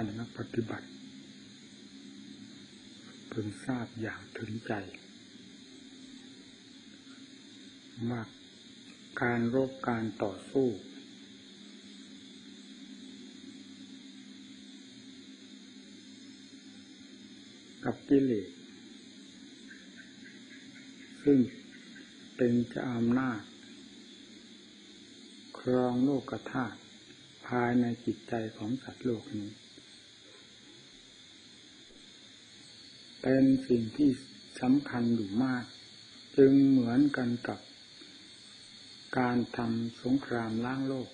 ท่านนักปฏิบัติเพิ่งทราบอย่างถึงใจว่าการรบการต่อสู้ กับกิเลสซึ่งเป็นจะอำนาจครองโลกธาตุภายในจิตใจของสัตว์โลกนี้ เป็นสิ่งที่สำคัญอยู่มาก จึงเหมือนกันกับการทำสงครามล้างโลก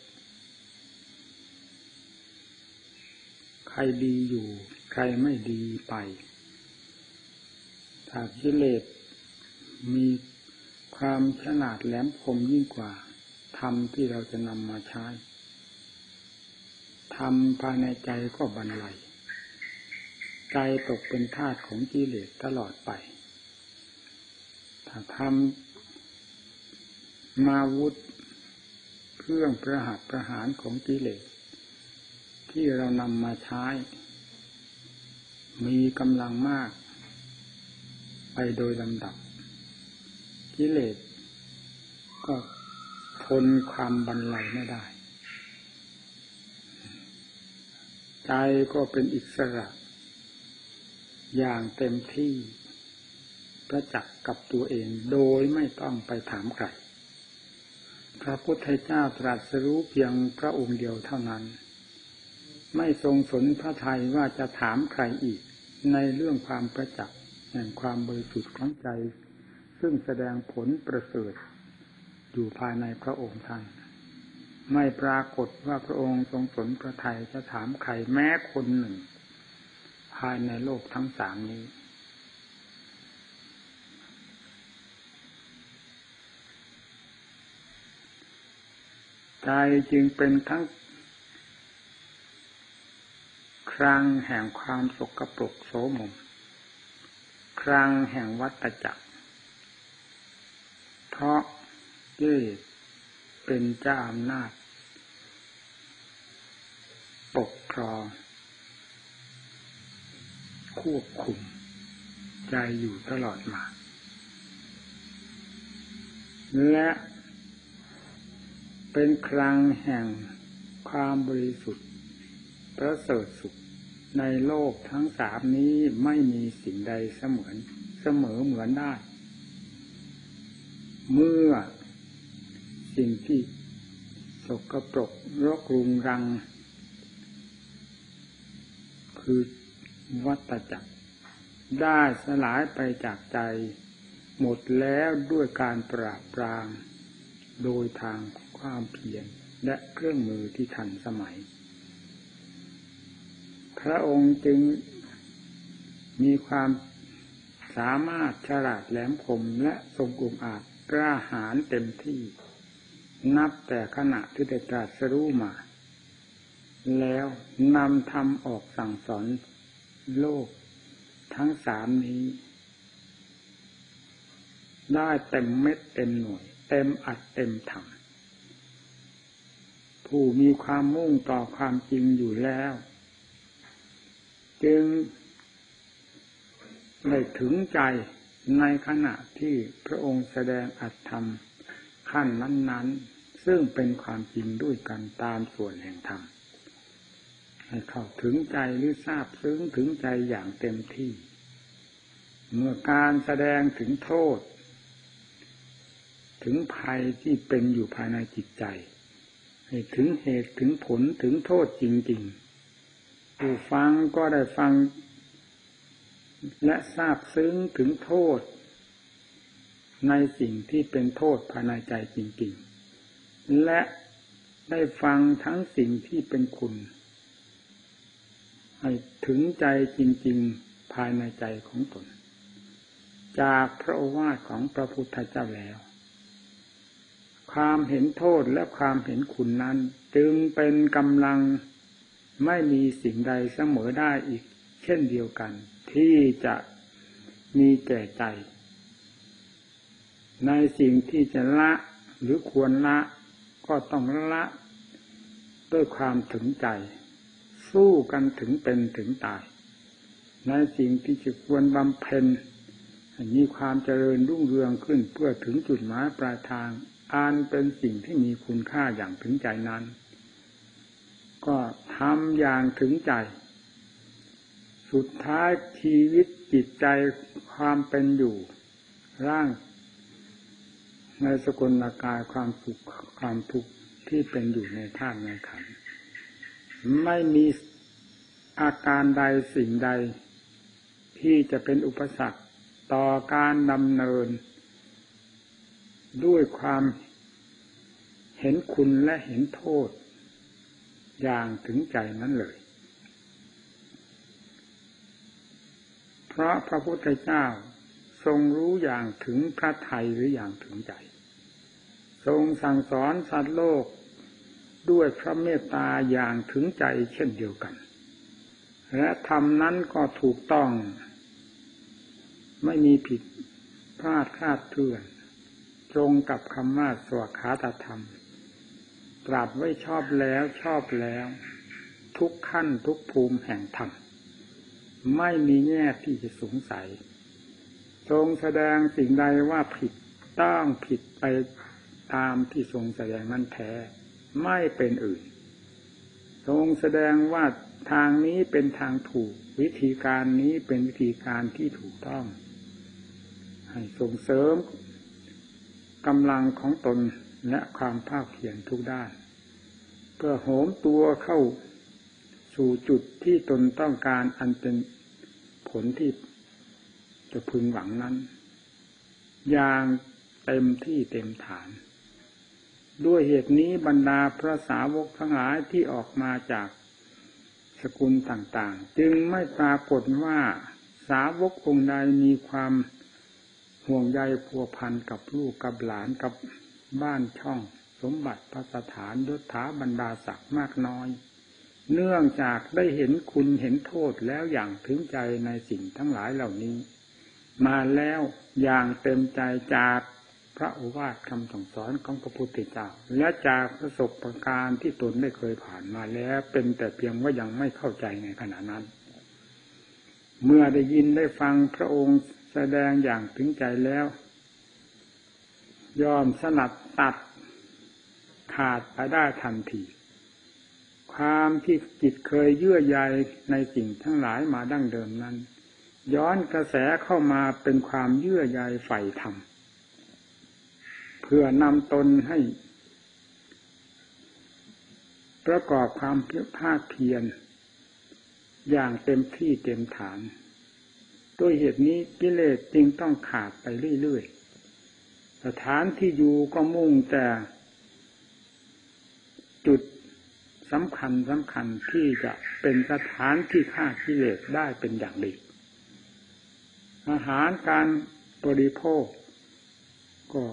ใครดีอยู่ ใครไม่ดีไปถ้ากิเลสมีความฉลาดแหลมคมยิ่งกว่าธรรมที่เราจะนำมาใช้ธรรมภายในใจก็บรรลัย ใจตกเป็นทาสของกิเลสตลอดไป ถ้าทำมาวุธ เครื่องประหัตประหารของกิเลส ที่เรานำมาใช้ มีกำลังมาก ไปโดยลำดับ กิเลส ก็ทนความบรรลัยไม่ได้ ใจก็เป็นอิสระ อย่างเต็มที่ประจักษ์กับตัวเองโดยไม่ต้องไปถามใครพระพุทธเจ้าตรัสรู้เพียงพระองค์เดียวเท่านั้น ไม่ทรงสนพระทัยว่าจะถามใครอีกในเรื่องความประจักษ์แห่งความบริสุทธิ์ของใจ ซึ่งแสดงผลประเสริฐอยู่ภายในพระองค์ท่านไม่ปรากฏว่าพระองค์ทรงสนพระทัยจะถามใครแม้คนหนึ่ง ภายในโลกทั้งสามนี้ ใจจึงเป็นทั้งครังแห่งความสกปรกโสมม ครังแห่งวัตจักร เพราะกิเลสเป็นเจ้าอำนาจ ปกครอง ควบคุมใจอยู่ตลอดมา และเป็นครังแห่งความบริสุทธิ์ประเสริฐสุขในโลกทั้งสามนี้ไม่มีสิ่งใดเสมือนเสมอเหมือนได้ เมื่อสิ่งที่สกปรกรกรุงรัง คือ วัตจักร ได้สลายไปจากใจ หมดแล้วด้วยการปราบปราม โดยทางความเพียรและเครื่องมือที่ทันสมัย พระองค์จึงมีความสามารถฉลาดแหลมคมและทรงอุมอาจกล้าหาญเต็มที่ นับแต่ขณะที่ได้ตรัสรู้มา แล้วนำธรรมออกสั่งสอน โลกทั้งสามนี้ ได้เต็มเม็ดเต็มหน่วย เต็มอัดเต็มถังผู้มีความมุ่งต่อความจริงอยู่แล้ว จึงได้ถึงใจในขณะที่พระองค์แสดงอัตธรรมขั้นนั้น ๆ ซึ่งเป็นความจริงด้วยกันตามส่วนแห่งธรรม ให้เข้าถึงใจหรือทราบซึ้งถึงใจอย่างเต็มที่ เมื่อการแสดงถึงโทษ ถึงภัยที่เป็นอยู่ภายในจิตใจ ให้ถึงเหตุถึงผลถึงโทษจริงๆ ผู้ฟังก็ได้ฟัง และทราบซึ้งถึงโทษ ในสิ่งที่เป็นโทษภายในใจจริงๆ และได้ฟังทั้งสิ่งที่เป็นคุณ ให้ถึงใจจริง ๆภายในใจของตน จากพระโอวาทของพระพุทธเจ้าแล้ว ความเห็นโทษและความเห็นคุณนั้น จึงเป็นกำลังไม่มีสิ่งใดเสมอได้อีก เช่นเดียวกัน ที่จะมีแก่ใจ ในสิ่งที่จะละหรือควรละก็ต้องละด้วยความถึงใจ สู้กันถึงเป็นถึงตาย ในสิ่งที่จะควรบำเพ็ญมีความเจริญรุ่งเรืองขึ้นเพื่อถึงจุดหมายปลายทางอันเป็นสิ่งที่มีคุณค่าอย่างถึงใจนั้น ก็ทำอย่างถึงใจ สุดท้ายชีวิตจิตใจความเป็นอยู่ ร่าง ในสกุลกายความสุขความทุกข์ที่เป็นอยู่ในธาตุในขันธ ไม่มีอาการใดสิ่งใด ที่จะเป็นอุปสรรคต่อการดำเนิน ด้วยความเห็นคุณและเห็นโทษ อย่างถึงใจนั้นเลย เพราะพระพุทธเจ้าทรงรู้อย่างถึงพระไทยหรืออย่างถึงใจ ทรงสั่งสอนสัตว์โลก ด้วยพระเมตตาอย่างถึงใจเช่นเดียวกัน และธรรมนั้นก็ถูกต้อง ไม่มีผิดพลาดคลาดเคลื่อนตรงกับคำว่าสวขาตธรรมปรับไว้ชอบแล้วชอบแล้ว ทุกขั้นทุกภูมิแห่งธรรม ไม่มีแง่ที่จะสงสัย ทรงแสดงสิ่งใดว่าผิดต้องผิดไปตามที่ทรงแสดงนั้นแท้ ไม่เป็นอื่น ทรงแสดงว่าทางนี้เป็นทางถูก วิธีการนี้เป็นวิธีการที่ถูกต้อง ให้ส่งเสริมกำลังของตนและความภาคเพียรทุกด้าน เพื่อโหมตัวเข้าสู่จุดที่ตนต้องการอันเป็นผลที่จะพึงหวังนั้น อย่างเต็มที่เต็มฐาน ด้วยเหตุนี้บรรดาพระสาวกทั้งหลายที่ออกมาจากสกุลต่างๆ จึงไม่ปรากฏว่าสาวกองใดมีความห่วงใยพัวพันกับลูกกับหลานกับบ้านช่อง สมบัติพระสถานยศถาบรรดาศักดิ์มากน้อย เนื่องจากได้เห็นคุณเห็นโทษแล้วอย่างถึงใจในสิ่งทั้งหลายเหล่านี้ มาแล้วอย่างเต็มใจจาก พระโอวาทคำสั่งสอนของพระพุทธเจ้า และจากประสบประการที่ตนได้เคยผ่านมาแล้ว เป็นแต่เพียงว่ายังไม่เข้าใจในขณะนั้น เมื่อได้ยินได้ฟังพระองค์แสดงอย่างถึงใจแล้ว ยอมสลัดตัดขาดไปได้ทันทีความที่จิตเคยเยื่อใยในสิ่งทั้งหลายมาดั้งเดิมนั้น ย้อนกระแสเข้ามาเป็นความเยื่อใยใฝ่ธรรม พื่อนำตนให้ ประกอบความเพี้ยภาคเพียร อย่างเต็มที่เต็มฐานด้วยเหตุนี้กิเลสจึงต้องขาดไปเรื่อยๆ สถานที่อยู่ก็มุ่งแต่จุดสำคัญสำคัญที่จะเป็นสถานที่ฆ่ากิเลสได้เป็นอย่างดี อาหารการบริโภค ก็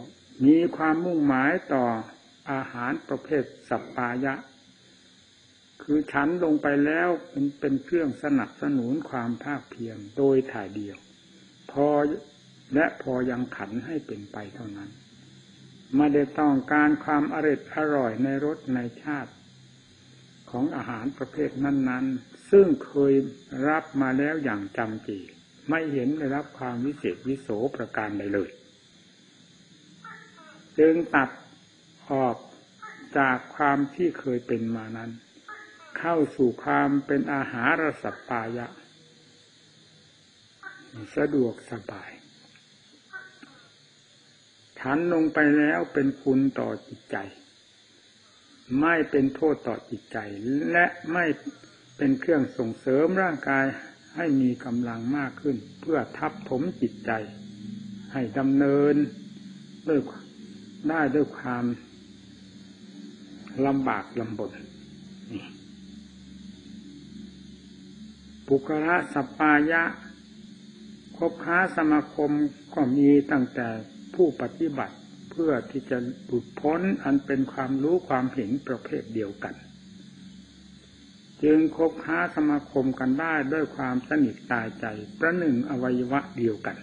มีความมุ่งหมายต่ออาหารประเภทสัปปายะ คือฉันลงไปแล้วเป็นเป็นเครื่องสนับสนุนความภาคเพียรโดยถ่ายเดียว พอและพอยังขันให้เป็นไปเท่านั้นไม่ได้ต้องการความอร่อยอร่อยในรสในชาติของอาหารประเภทนั้น ๆ ซึ่งเคยรับมาแล้วอย่างจำจี ไม่เห็นได้รับความวิเศษวิโสประการใดเลย จึงตัดออกจากความที่เคยเป็นมานั้น เข้าสู่ความเป็นอาหารสัพปายะ สะดวกสบายฉันลงไปแล้วเป็นคุณต่อจิตใจ ไม่เป็นโทษต่อจิตใจ และไม่เป็นเครื่องส่งเสริมร่างกายให้มีกำลังมากขึ้น เพื่อทับถมจิตใจ ให้ดำเนินด้วย ได้ด้วยความลำบากลำบนปุกระสัปปายะ คบค้าสมาคมก็มีตั้งแต่ผู้ปฏิบัติเพื่อที่จะหลุดพ้นอันเป็นความรู้ความเห็นประเภทเดียวกัน จึงคบค้าสมาคมกันได้ด้วยความสนิทตายใจ ประหนึ่งอวัยวะเดียวกัน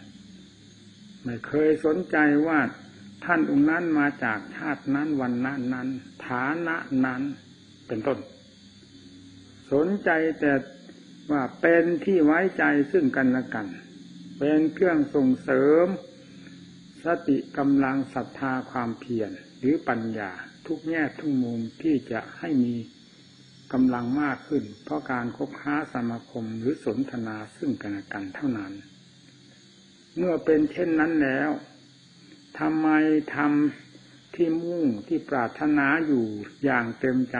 ไม่เคยสนใจว่า ท่านองค์นั้นมาจากชาตินั้นวันนั้นนั้นฐานะนั้นเป็นต้น สนใจแต่ว่าเป็นที่ไว้ใจซึ่งกันและกัน เป็นเครื่องส่งเสริม สติกำลังศรัทธาความเพียรหรือปัญญาทุกแง่ทุกมุมที่จะให้มีกำลังมากขึ้น เพราะการคบค้าสมาคมหรือสนทนาซึ่งกันและกันเท่านั้น เมื่อเป็นเช่นนั้นแล้ว ทำไมทำที่มุ่งที่ปรารถนาอยู่อย่างเต็มใจ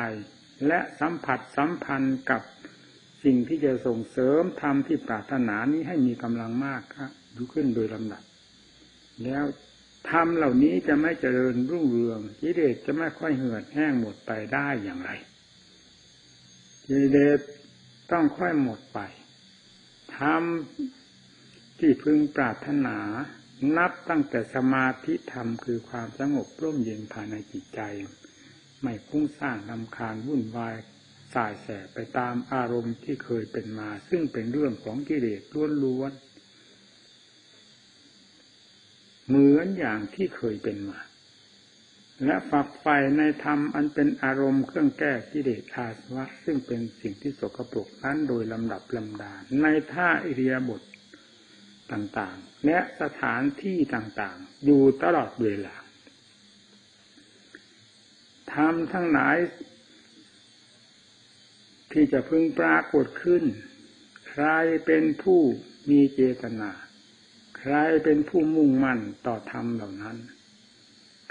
และสัมผัสสัมพันธ์กับสิ่งที่จะส่งเสริมทำที่ปรารถนานี้ให้มีกำลังมากครับดูขึ้นโดยลำดับ แล้วทำเหล่านี้จะไม่เจริญรุ่งเรืองกิเลสจะไม่ค่อยเหือดแห้งหมดไปได้อย่างไรกิเลสต้องค่อยหมดไปทำที่พึงปรารถนา นับตั้งแต่สมาธิธรรมคือความสงบร่มเย็นภายในจิตใจ ไม่พุ่งสร้างนำคาญวุ่นวายสายแสไปตามอารมณ์ที่เคยเป็นมา ซึ่งเป็นเรื่องของกิเลสล้วนๆเหมือนอย่างที่เคยเป็นมา และฝักใฝ่ในธรรมอันเป็นอารมณ์เครื่องแก้กิเลสอาสวะ ซึ่งเป็นสิ่งที่สกปรกนั้นโดยลำดับลำดาในท่าอิเรียบท ต่างๆ และสถานที่ต่างๆ อยู่ตลอดเวลาทำทั้งหลาย ที่จะพึงปรากฏขึ้น ใครเป็นผู้มีเจตนา ใครเป็นผู้มุ่งมั่นต่อธรรมเหล่านั้น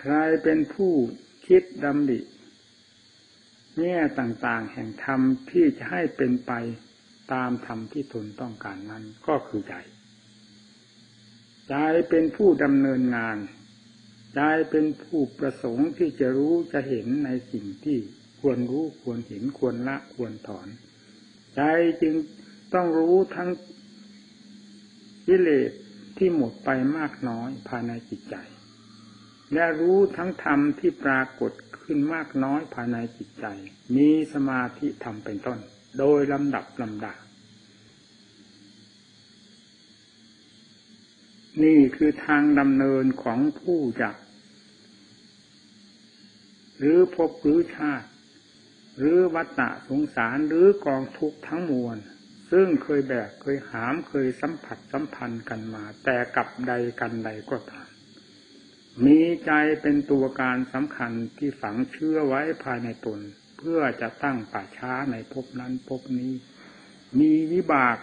ใครเป็นผู้คิดดำดิแง่ต่างๆ แห่งธรรมที่จะให้เป็นไปตามธรรมที่ตนต้องการนั้นก็คือใจ ใจเป็นผู้ดำเนินงานใจเป็นผู้ประสงค์ที่จะรู้จะเห็นในสิ่งที่ควรรู้ควรเห็นควรละควรถอน ใจจึงต้องรู้ทั้งกิเลสที่หมดไปมากน้อยภายในจิตใจ และรู้ทั้งธรรมที่ปรากฏขึ้นมากน้อยภายในจิตใจ มีสมาธิธรรมเป็นต้น โดยลำดับลำดับ นี่คือทางดำเนินของผู้จักหรือพบหรือชาติ หรือวัฏฏะสงสารหรือกองทุกข์ทั้งมวล ซึ่งเคยแบกเคยหามเคยสัมผัสสัมพันธ์กันมา แต่กับใดกันใดก็ตามมีใจเป็นตัวการสำคัญที่ฝังเชื่อไว้ภายในตน เพื่อจะตั้งป่าช้าในภพนั้นภพนี้ มีวิบาก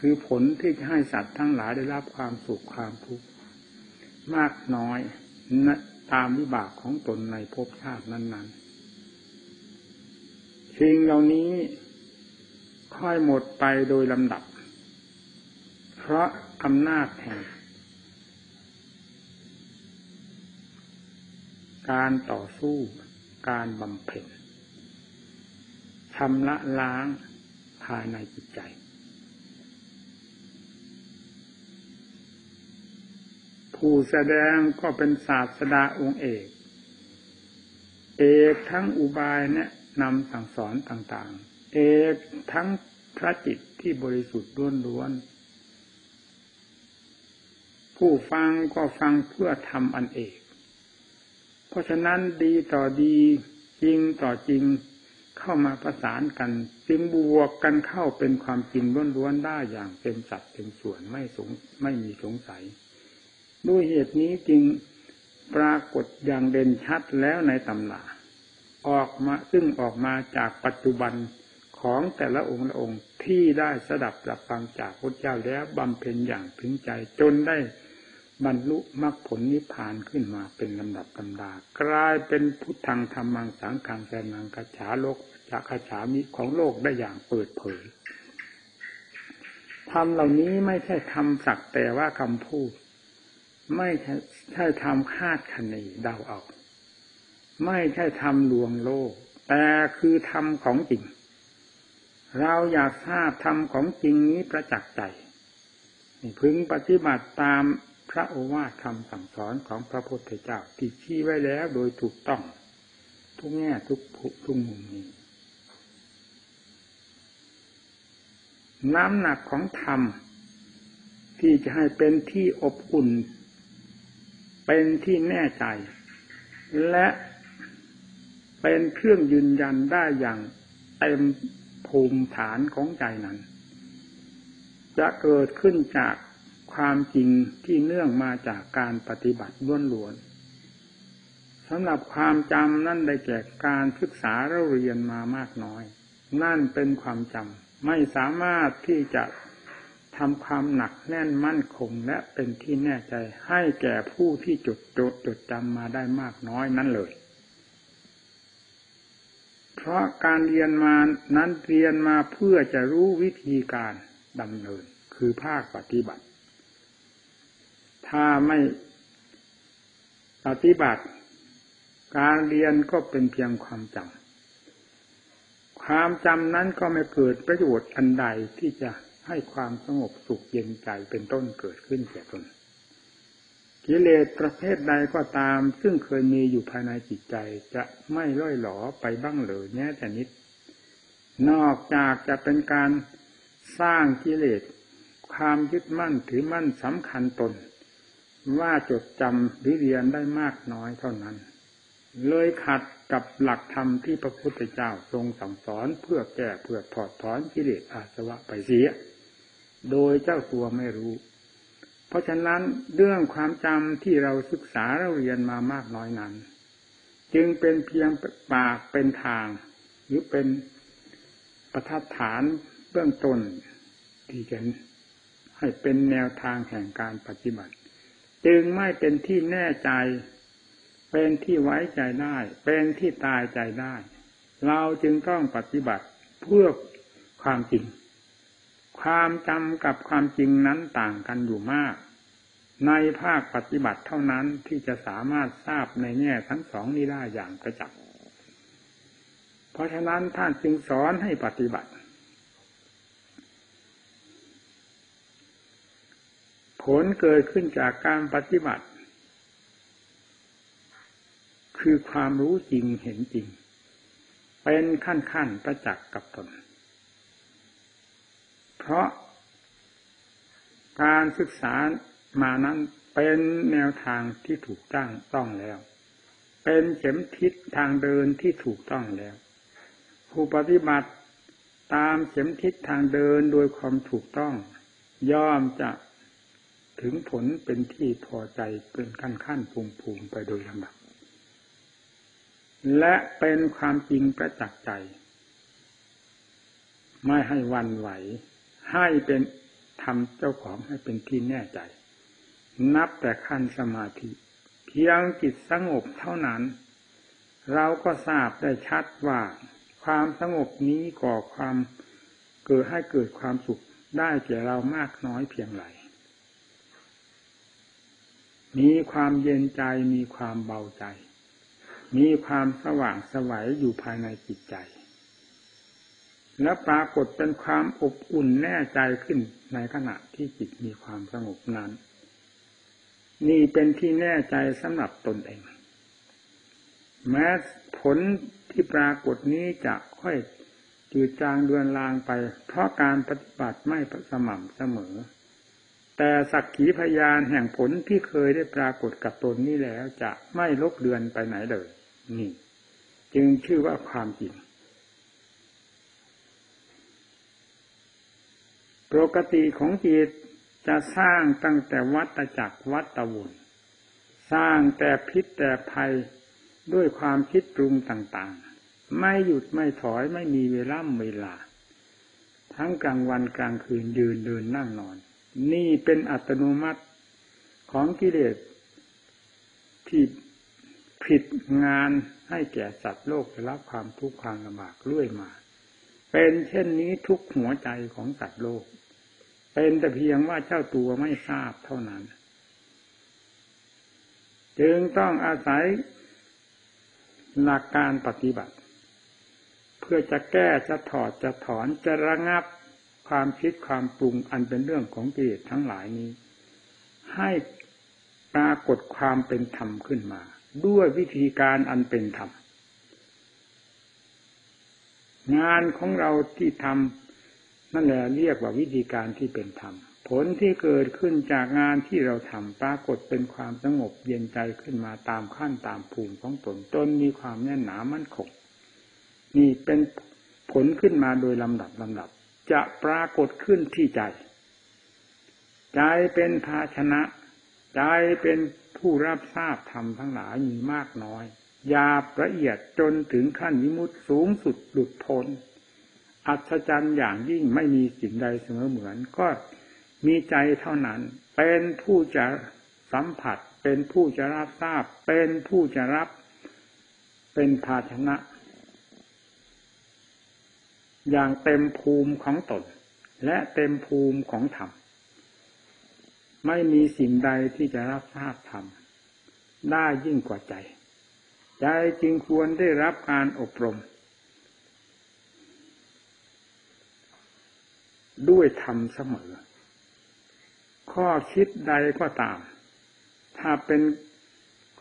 คือผลที่จะให้สัตว์ทั้งหลายได้รับความสุขความทุกข์มากน้อยตามวิบากของตนในภพชาตินั้นๆสิ่งเหล่านี้ค่อยหมดไปโดยลำดับ เพราะอำนาจแห่งการต่อสู้การบำเพ็ญชำระล้างภายในจิตใจ ผู้แสดงก็เป็นศาสดาองค์เอก เอกทั้งอุบายเนี่ยนำสั่งสอนต่างๆ เอกทั้งพระจิตที่บริสุทธิ์ล้วนๆ ผู้ฟังก็ฟังเพื่อทำอันเอก เพราะฉะนั้นดีต่อดีจริงต่อจริงเข้ามาประสานกัน จึงบวกกันเข้าเป็นความจริงล้วนๆได้อย่างเต็มสัดเต็มส่วนไม่สงไม่มีสงสัย ด้วยเหตุนี้จึงปรากฏอย่างเด่นชัดแล้วในตำราออกมาซึ่งออกมาจากปัจจุบันของแต่ละองค์ละองค์ที่ได้สดับรับฟังจากพระเจ้าแล้วบำเพ็ญอย่างถึงใจจนได้บรรลุมรรคผลนิพพานขึ้นมาเป็นลำดับลำดากลายเป็นพุทธังธรรมังสังขังแสนังกัจฉาโลกจากขฉามิของโลกได้อย่างเปิดเผยทำเหล่านี้ไม่ใช่ทำสักแต่ว่าคำพูด ไม่ใช่ทำคาดคะเนเดาเอา ไม่ใช่ทำลวงโลก แต่คือทำของจริง เราอยากทราบทำของจริงนี้ประจักษ์ใจพึงปฏิบัติตามพระโอวาทคำสั่งสอนของพระพุทธเจ้าที่ชี้ไว้แล้วโดยถูกต้อง ทุกแง่ทุกทุกมุมนี้ น้ำหนักของธรรมที่จะให้เป็นที่อบอุ่น เป็นที่แน่ใจ และเป็นเครื่องยืนยันได้อย่างเต็มภูมิฐานของใจนั้น จะเกิดขึ้นจากความจริงที่เนื่องมาจากการปฏิบัติล้วนๆสำหรับความจำนั่นได้แก่การศึกษาเราเรียนมามากน้อย นั่นเป็นความจำไม่สามารถที่จะ ทำความหนักแน่นมั่นคงและเป็นที่แน่ใจให้แก่ผู้ที่จดจดจดจำมาได้มากน้อยนั้นเลย เพราะการเรียนมานั้นเรียนมาเพื่อจะรู้วิธีการดำเนินคือภาคปฏิบัติ ถ้าไม่ปฏิบัติ การเรียนก็เป็นเพียงความจำความจำนั้นก็ไม่เกิดประโยชน์อันใดที่จะ ให้ความสงบสุขเย็นใจเป็นต้นเกิดขึ้นแก่ตนกิเลสประเภทใดก็ตาม ซึ่งเคยมีอยู่ภายในจิตใจจะไม่ล่อยหลอไปบ้างเลยแม้แต่นิด นอกจากจะเป็นการสร้างกิเลสความยึดมั่นถือมั่นสำคัญตน ว่าจดจำหรือเรียนได้มากน้อยเท่านั้น เลยขัดกับหลักธรรมที่พระพุทธเจ้าทรงสั่งสอนเพื่อแก้เพื่อถอดถอนกิเลสอาสวะไปเสีย โดยเจ้าตัวไม่รู้ เพราะฉะนั้นเรื่องความจำที่เราศึกษาเราเรียนมามากน้อยนั้น จึงเป็นเพียงปากเป็นทาง หรือเป็นประทัดฐานเบื้องต้นที่จะให้เป็นแนวทางแห่งการปฏิบัติ จึงไม่เป็นที่แน่ใจ เป็นที่ไว้ใจได้ เป็นที่ตายใจได้ เราจึงต้องปฏิบัติเพื่อความจริง ความจำกับความจริงนั้นต่างกันอยู่มาก ในภาคปฏิบัติเท่านั้นที่จะสามารถทราบในแง่ทั้งสองนี้ได้อย่างกระจับเพราะฉะนั้นท่านจึงสอนให้ปฏิบัติ ผลเกิดขึ้นจากการปฏิบัติ คือความรู้จริงเห็นจริง เป็นขั้นขั้นประจักษ์กับตน เพราะการศึกษามานั้นเป็นแนวทางที่ถูกตั้งต้องแล้ว เป็นเข็มทิศทางเดินที่ถูกต้องแล้ว ผู้ปฏิบัติตามเข็มทิศทางเดินโดยความถูกต้อง ย่อมจะถึงผลเป็นที่พอใจเป็นขั้นขั้นภูมิภูมิไปโดยลำดับ และเป็นความจริงประจักษ์ใจ ไม่ให้วันไหว ให้เป็นทำเจ้าของให้เป็นที่แน่ใจ นับแต่ขั้นสมาธิ เพียงจิตสงบเท่านั้น เราก็ทราบได้ชัดว่า ความสงบนี้ก่อความเกิดให้เกิดความสุขได้แก่เรามากน้อยเพียงไรมีความเย็นใจมีความเบาใจ มีความสว่างสวัยอยู่ภายในจิตใจ และปรากฏเป็นความอบอุ่นแน่ใจขึ้นในขณะที่จิตมีความสงบนั้น นี่เป็นที่แน่ใจสำหรับตนเอง แม้ผลที่ปรากฏนี้จะค่อยจืดจางเดือนลางไป เพราะการปฏิบัติไม่สม่ำเสมอ แต่สักขีพยานแห่งผลที่เคยได้ปรากฏกับตนนี้แล้วจะไม่ลบเดือนไปไหนเลย นี่ จึงชื่อว่าความจริง ปกติของจิตจะสร้างตั้งแต่วัตจักรวัตวุนสร้างแต่พิษแต่ภัยด้วยความคิดปรุงต่างๆ ไม่หยุดไม่ถอยไม่มีเวลาเวลา ทั้งกลางวันกลางคืนยืนเดินนั่งนอน นี่เป็นอัตโนมัติของกิเลสที่ผิดงานให้แก่สัตว์โลกได้รับความทุกข์ความลำบากเรื่อยมา เป็นเช่นนี้ทุกหัวใจของสัตว์โลก เป็นแต่เพียงว่าเจ้าตัวไม่ทราบเท่านั้น จึงต้องอาศัยหลักการปฏิบัติ เพื่อจะแก้จะถอดจะถอนจะระงับความคิดความปรุงอันเป็นเรื่องของกิเลสทั้งหลายนี้ ให้ปรากฏความเป็นธรรมขึ้นมา ด้วยวิธีการอันเป็นธรรมงานของเราที่ทำ นั่นแหละเรียกว่าวิธีการที่เป็นธรรม ผลที่เกิดขึ้นจากงานที่เราทำปรากฏเป็นความสงบเย็นใจขึ้นมาตามขั้นตามภูมิของตนจนมีความแน่นหนามั่นคงนี่เป็นผลขึ้นมาโดยลำดับลำดับ จะปรากฏขึ้นที่ใจ ใจเป็นภาชนะ ใจเป็นผู้รับทราบธรรมทั้งหลายมีมากน้อยยาละเอียดจนถึงขั้นวิมุตสูงสุดหลุดพ้น อัศจรรย์อย่างยิ่งไม่มีสิ่งใดเสมอเหมือน ก็มีใจเท่านั้น เป็นผู้จะสัมผัส เป็นผู้จะรับทราบ เป็นผู้จะรับ เป็นภาชนะ อย่างเต็มภูมิของตน และเต็มภูมิของธรรมไม่มีสิ่งใดที่จะรับทราบธรรมได้ยิ่งกว่าใจ ใจจึงควรได้รับการอบรม ด้วยธรรมเสมอ ข้อคิดใดก็ตาม ถ้าเป็น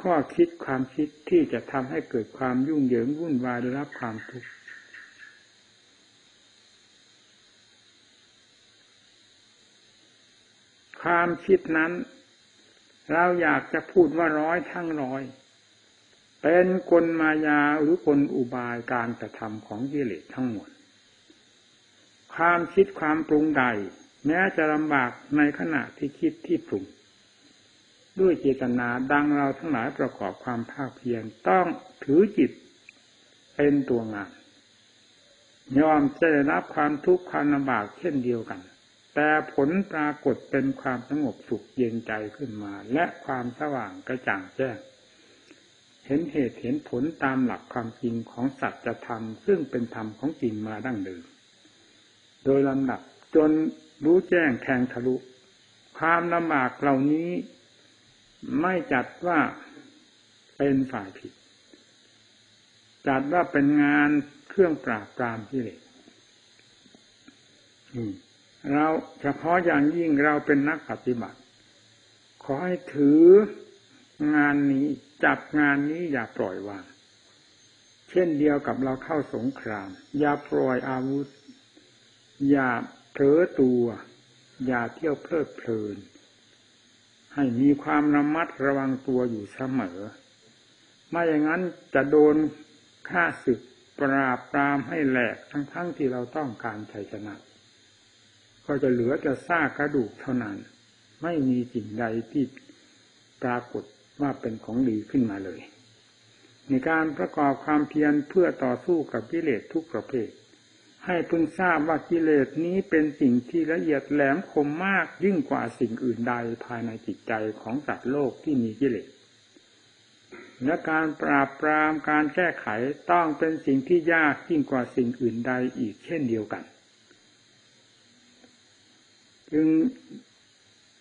ข้อคิดความคิดที่จะทำให้เกิดความยุ่งเหยิงวุ่นวายได้รับความทุกข์ความคิดนั้น เราอยากจะพูดว่าร้อยทั้งร้อย เป็นกลมายาหรือกลอุบายการกระทำของกิเลสทั้งหมด ความคิดความปรุงใด แม้จะลำบากในขณะที่คิดที่ปรุง ด้วยเจตนาดังเราทั้งหลายประกอบความภาคเพียรต้องถือจิตเป็นตัวงานยอมจะได้รับความทุกข์ความลำบากเช่นเดียวกัน แต่ผลปรากฏเป็นความสงบสุขเย็นใจขึ้นมา และความสว่างกระจ่างแจ้งเห็นเหตุเห็นผลตามหลักความจริงของสัจธรรม ซึ่งเป็นธรรมของจริงมาดั้งเดิม โดยลำดับจนรู้แจ้งแทงทะลุ ความลำบากเหล่านี้ไม่จัดว่าเป็นฝ่ายผิด จัดว่าเป็นงานเครื่องปราบปรามที่เลสเราเฉพาะอย่างยิ่งเราเป็นนักปฏิบัติ ขอให้ถืองานนี้จับงานนี้อย่าปล่อยวาง เช่นเดียวกับเราเข้าสงคราม อย่าปล่อยอาวุธ อย่าเผลอตัว อย่าเที่ยวเพลิดเพลิน ให้มีความระมัดระวังตัวอยู่เสมอ ไม่อย่างนั้นจะโดนฆ่าศึกปราบปรามให้แหลกทั้งๆทที่เราต้องการชัยชนะ ก็จะเหลือจะซากกระดูกเท่านั้น ไม่มีสิ่งใดที่ปรากฏว่าเป็นของดีขึ้นมาเลย ในการประกอบความเพียรเพื่อต่อสู้กับกิเลสทุกประเภท ให้พึงทราบว่ากิเลสนี้เป็นสิ่งที่ละเอียดแหลมคมมากยิ่งกว่าสิ่งอื่นใดภายในจิตใจของสัตว์โลกที่มีกิเลส และการปราบปรามการแก้ไขต้องเป็นสิ่งที่ยากยิ่งกว่าสิ่งอื่นใดอีกเช่นเดียวกัน จึง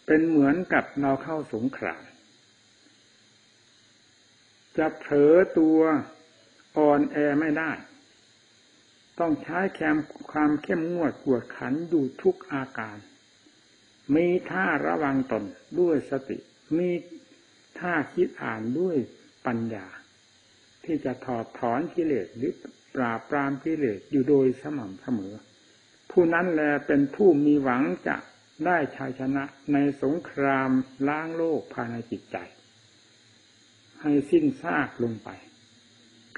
เป็นเหมือนกับเราเข้าสงครามจะเผลอตัวอ่อนแอไม่ได้ ต้องใช้แคมความเข้มงวดกวดขันอยู่ทุกอาการ มีท่าระวังตนด้วยสติ มีท่าคิดอ่านด้วยปัญญา ที่จะถอดถอนกิเลสหรือปราบปรามกิเลสอยู่โดยสม่ำเสมอ ผู้นั้นแลเป็นผู้มีหวังจะได้ชัยชนะในสงครามล้างโลกภายในจิตใจ ให้สิ้นซากลงไป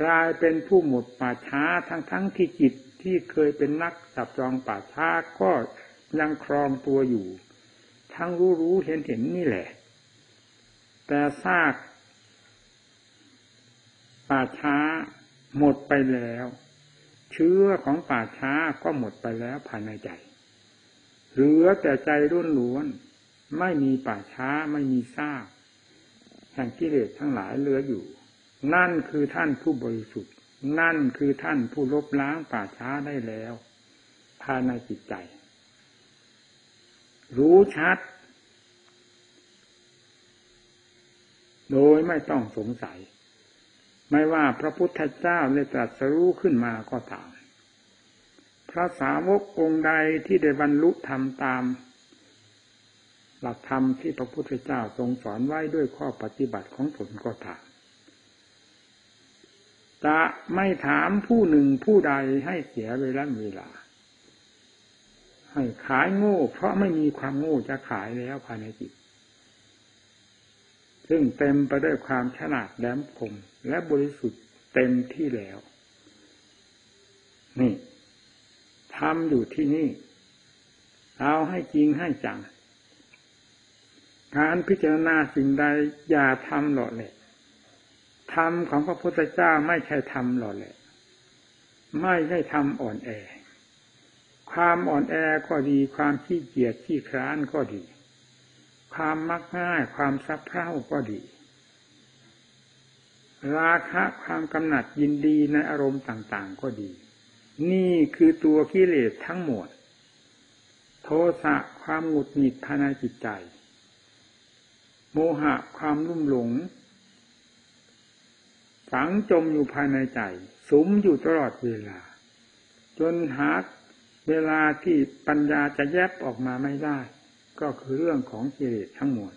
กลายเป็นผู้หมดป่าช้าทั้งทั้งที่จิตที่เคยเป็นนักจับจองป่าช้าก็ยังครองตัวอยู่ ทั้งรู้รู้เห็นเห็นนี่แหละ แต่ซากป่าช้าหมดไปแล้ว เชื้อของป่าช้าก็หมดไปแล้วภายในใจเหลือแต่ใจรุ่นล้วน ไม่มีป่าช้าไม่มีซากแห่งกิเลสทั้งหลายเหลืออยู่ นั่นคือท่านผู้บริสุทธิ์ นั่นคือท่านผู้ลบล้างป่าช้าได้แล้ว ภายในจิตใจ รู้ชัด โดยไม่ต้องสงสัย ไม่ว่าพระพุทธเจ้าได้ตรัสรู้ขึ้นมาก็ตามพระสาวกองค์ใดที่ได้บรรลุธรรมตาม หลักธรรมที่พระพุทธเจ้าทรงสอนไว้ด้วยข้อปฏิบัติของตนก็ตาม จะไม่ถามผู้หนึ่งผู้ใดให้เสียเวลาเวลา ให้ขายโง่ เพราะไม่มีความโง่จะขายแล้วภายในจิต ซึ่งเต็มไปด้วยความฉลาดแหลมคมและบริสุทธิ์เต็มที่แล้ว นี่ทำอยู่ที่นี่ เอาให้จริงให้จังการพิจารณาสิ่งใดอย่าทำหล่อแหละ ธรรมของพระพุทธเจ้าไม่ใช่ธรรมหล่อแหละไม่ใช่ธรรมอ่อนแอ ความอ่อนแอก็ดี ความขี้เกียจขี้คร้านก็ดี ความมักง่าย ความซับเพร่าก็ดี ราคะความกำหนัดยินดีในอารมณ์ต่าง ๆ ก็ดี นี่คือตัวกิเลสทั้งหมด โทสะความหงุดหงิดภายในจิตใจ โมหะความลุ่มหลง ฝังจมอยู่ภายในใจสมอยู่ตลอดเวลา จนหาเวลาที่ปัญญาจะแยบออกมาไม่ได้ ก็คือเรื่องของกิเลสทั้งหมด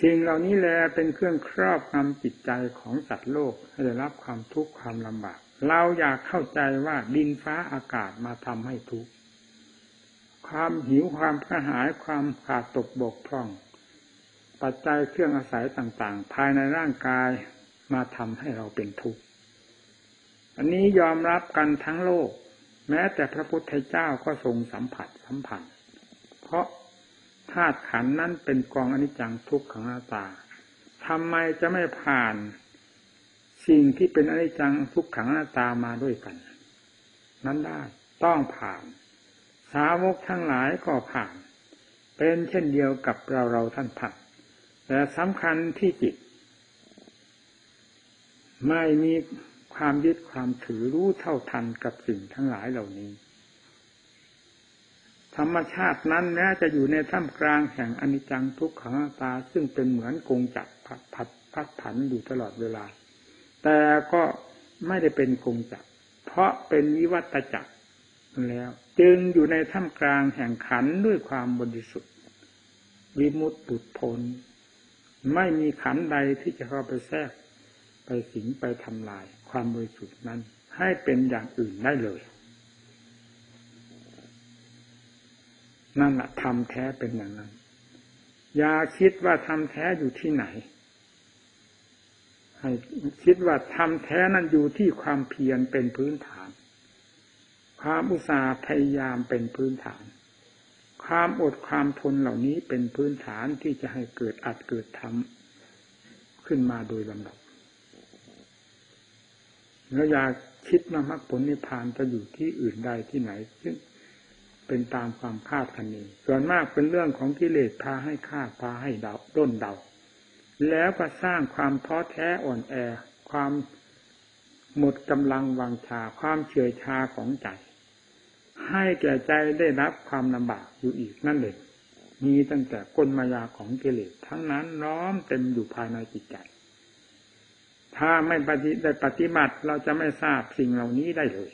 สิ่งเหล่านี้แลเป็นเครื่องครอบงำจิตใจของสัตว์โลกให้ได้รับความทุกข์ความลำบาก เราอยากเข้าใจว่าดินฟ้าอากาศมาทำให้ทุกข์ความหิวความกระหายความขาดตกบกพร่อง ปัจจัยเครื่องอาศัยต่างๆ ภายในร่างกาย มาทำให้เราเป็นทุกข์อันนี้ยอมรับกันทั้งโลก แม้แต่พระพุทธเจ้าก็ทรงสัมผัสสัมผัส เพราะธาตุขันนั้นเป็นกองอนิจจังทุกขังนาตาทำไมจะไม่ผ่าน สิ่งที่เป็นอนิจจังทุกขังนาตามาด้วยกัน นั้นได้ต้องผ่าน สาวกทั้งหลายก็ผ่าน เป็นเช่นเดียวกับเราเราท่านท่านแต่สำคัญที่จิต ไม่มีความยึดความถือรู้เท่าทันกับสิ่งทั้งหลายเหล่านี้ ธรรมชาตินั้นแม้จะอยู่ในท่ามกลางแห่งอนิจจังทุกขังตา ซึ่งเป็นเหมือนกงจักรผัดพัดผันอยู่ตลอดเวลา แต่ก็ไม่ได้เป็นกงจักรเพราะเป็นวิวัตจักรแล้ว จึงอยู่ในท่ามกลางแห่งขันด้วยความบริสุทธิ์วิมุตติปุถพลไม่มีขันใดที่จะเข้าไปแทรก ไปสิงไปทำลาย ความบริสุทธิ์นั้น ให้เป็นอย่างอื่นได้เลยนั่นแหละทำแท้เป็นอย่างนั้น อย่าคิดว่าทำแท้อยู่ที่ไหน ให้คิดว่าทำแท้นั้นอยู่ที่ความเพียรเป็นพื้นฐาน ความอุตสาห์พยายามเป็นพื้นฐาน ความอดความทนเหล่านี้เป็นพื้นฐานที่จะให้เกิดอัดเกิดทำขึ้นมาโดยลำดับ แล้วอยากคิดว่ามรรคผลนิพพานจะอยู่ที่อื่นใดที่ไหน ซึ่งเป็นตามความคาดคะเนส่วนมากเป็นเรื่องของกิเลสพาให้คาพาให้เดาต้นเดา แล้วก็สร้างความท้อแท้อ่อนแอ ความหมดกำลังวังชา ความเฉื่อยชาของใจ ให้แก่ใจได้รับความลำบากอยู่อีกนั่นเองมีตั้งแต่กลมายาของกิเลสทั้งนั้นน้อมเต็มอยู่ภายในจิตใจ ถ้าไม่ปฏิได้ปฏิบัติเราจะไม่ทราบสิ่งเหล่านี้ได้เลย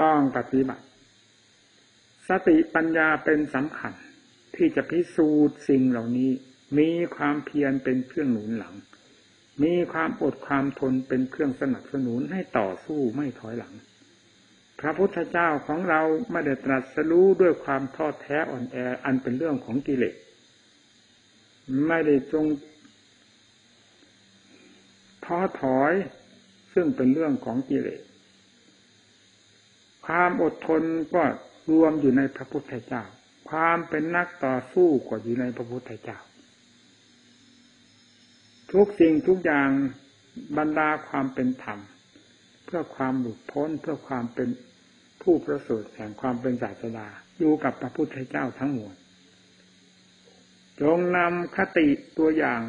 ต้องปฏิบัติ สติปัญญาเป็นสำคัญ ที่จะพิสูจน์สิ่งเหล่านี้ มีความเพียรเป็นเครื่องหนุนหลัง มีความอดความทนเป็นเครื่องสนับสนุนให้ต่อสู้ไม่ถอยหลัง พระพุทธเจ้าของเราไม่ได้ตรัสรู้ด้วยความท้อแท้อ่อนแออันเป็นเรื่องของกิเลสไม่ได้ทรง ท้อถอย ซึ่งเป็นเรื่องของกิเลสความอดทนก็รวมอยู่ในพระพุทธเจ้า ความเป็นนักต่อสู้ก็อยู่ในพระพุทธเจ้า ทุกสิ่งทุกอย่างบรรดาความเป็นธรรม เพื่อความหลุดพ้นเพื่อความเป็นผู้ประเสริฐแห่งความเป็นศาสดาอยู่กับพระพุทธเจ้าทั้งหมดจงนำคติตัวอย่าง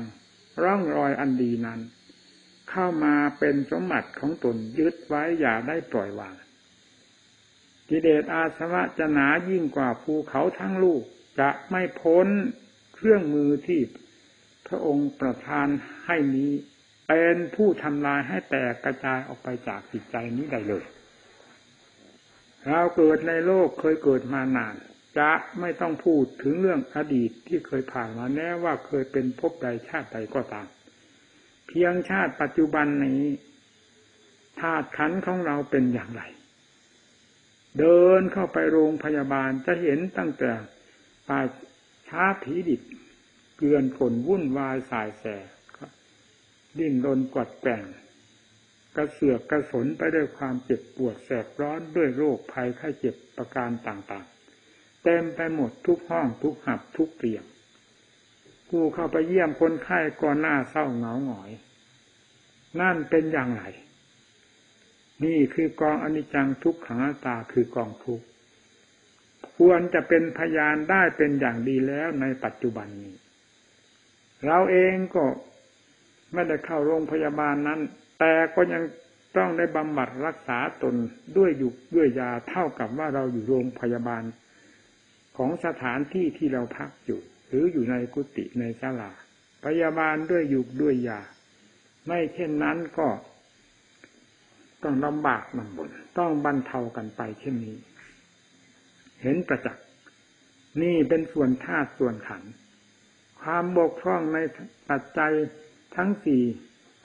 ร่องรอยอันดีนั้น เข้ามาเป็นสมบัติของตนยึดไว้อย่าได้ปล่อยวางกิเลสอาสวะจะหนายิ่งกว่าภูเขาทั้งลูก จะไม่พ้นเครื่องมือที่พระองค์ประทานให้นี้ เป็นผู้ทำลายให้แตกกระจายออกไปจากจิตใจนี้ได้เลย เราเกิดในโลกเคยเกิดมานาน จะไม่ต้องพูดถึงเรื่องอดีตที่เคยผ่านมาแน่ว่าเคยเป็นภพใดชาติใดก็ตาม เพียงชาติปัจจุบันนี้ธาตุขันของเราเป็นอย่างไร เดินเข้าไปโรงพยาบาลจะเห็นตั้งแต่ป่าช้าผีดิบเกลื่อนฝนวุ่นวายสายแสดิ้นรนกวดแก่งกระเสือกกระสนไปด้วยความเจ็บปวดแสบร้อนด้วยโรคภัยไข้เจ็บประการต่างๆ เต็มไปหมดทุกห้องทุกหับทุกเตียง ผู้เข้าไปเยี่ยมคนไข้ก่อนหน้าเศร้าเหงาหงอย นั่นเป็นอย่างไร นี่คือกองอนิจจังทุกขังตาคือกองทุกควรจะเป็นพยานได้เป็นอย่างดีแล้วในปัจจุบันนี้ เราเองก็ไม่ได้เข้าโรงพยาบาลนั้น แต่ก็ยังต้องได้บำบัดรักษาตนด้วยยุกด้วยยาเท่ากับว่าเราอยู่โรงพยาบาลของสถานที่ที่เราพักอยู่ หรืออยู่ในกุฏิในศาลา พยาบาลด้วยยุกด้วยยา ไม่เช่นนั้นก็ต้องลำบากลำบนต้องบรรเทากันไปเช่นนี้ เห็นประจักษ์นี่เป็นส่วนธาตุส่วนขัน ความบกพร่องในปัจจัยทั้งสี่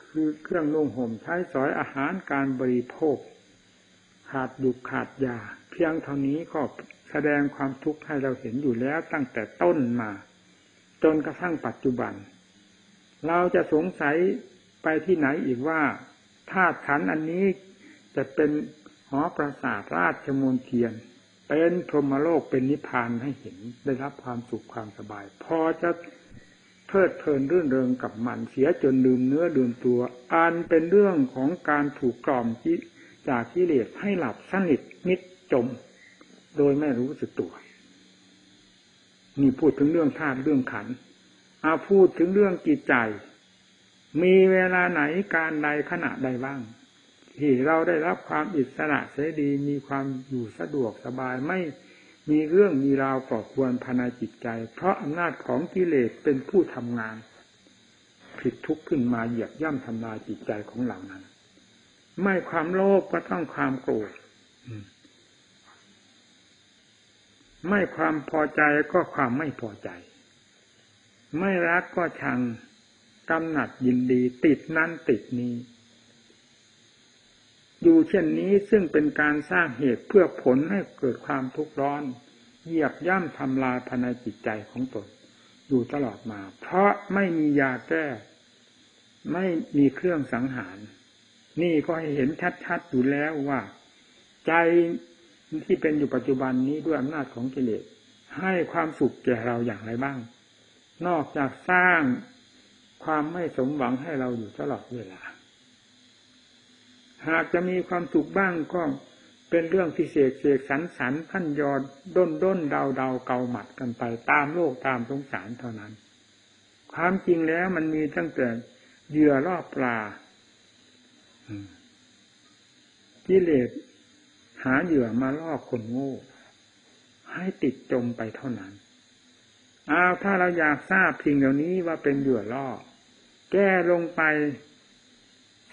คือเครื่องนุ่งห่มใช้สอยอาหารการบริโภค ขาดดุขาดยา เพียงเท่านี้ก็แสดงความทุกข์ให้เราเห็นอยู่แล้วตั้งแต่ต้นมา จนกระทั่งปัจจุบัน เราจะสงสัยไปที่ไหนอีกว่าธาตุขันอันนี้จะเป็นหอประสาทราชมนเทียน เป็นพรหมโลกเป็นนิพพานให้เห็นได้รับความสุขความสบาย พอจะเพลิดเพลินรื่นเริงกับมันเสียจนลืมเนื้อลืมตัว อันเป็นเรื่องของการถูกกล่อมจากกิเลสให้หลับสนิทมิดจม โดยไม่รู้สึกตัว นี่พูดถึงเรื่องธาตุเรื่องขันอาพูดถึงเรื่องจิตใจ มีเวลาไหนการใดขณะใดบ้าง ที่เราได้รับความอิสระเสรีมีความอยู่สะดวกสบายไม่มีเรื่องมีราวก่อควรภายในจิตใจ เพราะอำนาจของกิเลสเป็นผู้ทำงานผิดทุกข์ขึ้นมาเหยียบย่ำทำลายจิตใจของเหล่านั้น ไม่ความโลภก็ต้องความโกรธ ไม่ความพอใจก็ความไม่พอใจ ไม่รักก็ชังกำหนัดยินดีติดนั้นติดนี้ อยู่เช่นนี้ซึ่งเป็นการสร้างเหตุเพื่อผลให้เกิดความทุกข์ร้อน เหยียบย่ำทำลายภายในจิตใจของตน อยู่ตลอดมา เพราะไม่มียาแก้ ไม่มีเครื่องสังหาร นี่ก็ให้เห็นชัดๆอยู่แล้วว่า ใจ ที่เป็นอยู่ปัจจุบันนี้ด้วยอำนาจของกิเลสให้ความสุขแก่เราอย่างไรบ้าง นอกจากสร้างความไม่สมหวังให้เราอยู่ตลอดเวลา หากจะมีความสุขบ้างก็เป็นเรื่องพิเศษเสกสรรสันท่านยอดด้นด้นเดาเดาเกาหมัดกันไปตามโลกตามสงสารเท่านั้น ความจริงแล้วมันมีตั้งแต่เหยื่อล่อปลากิเลส หาเหยื่อมาล่อคนโง่ ให้ติดจมไปเท่านั้นเอาถ้าเราอยากทราบพิงเหล่านี้ว่าเป็นเหยื่อล่อ แก้ลงไป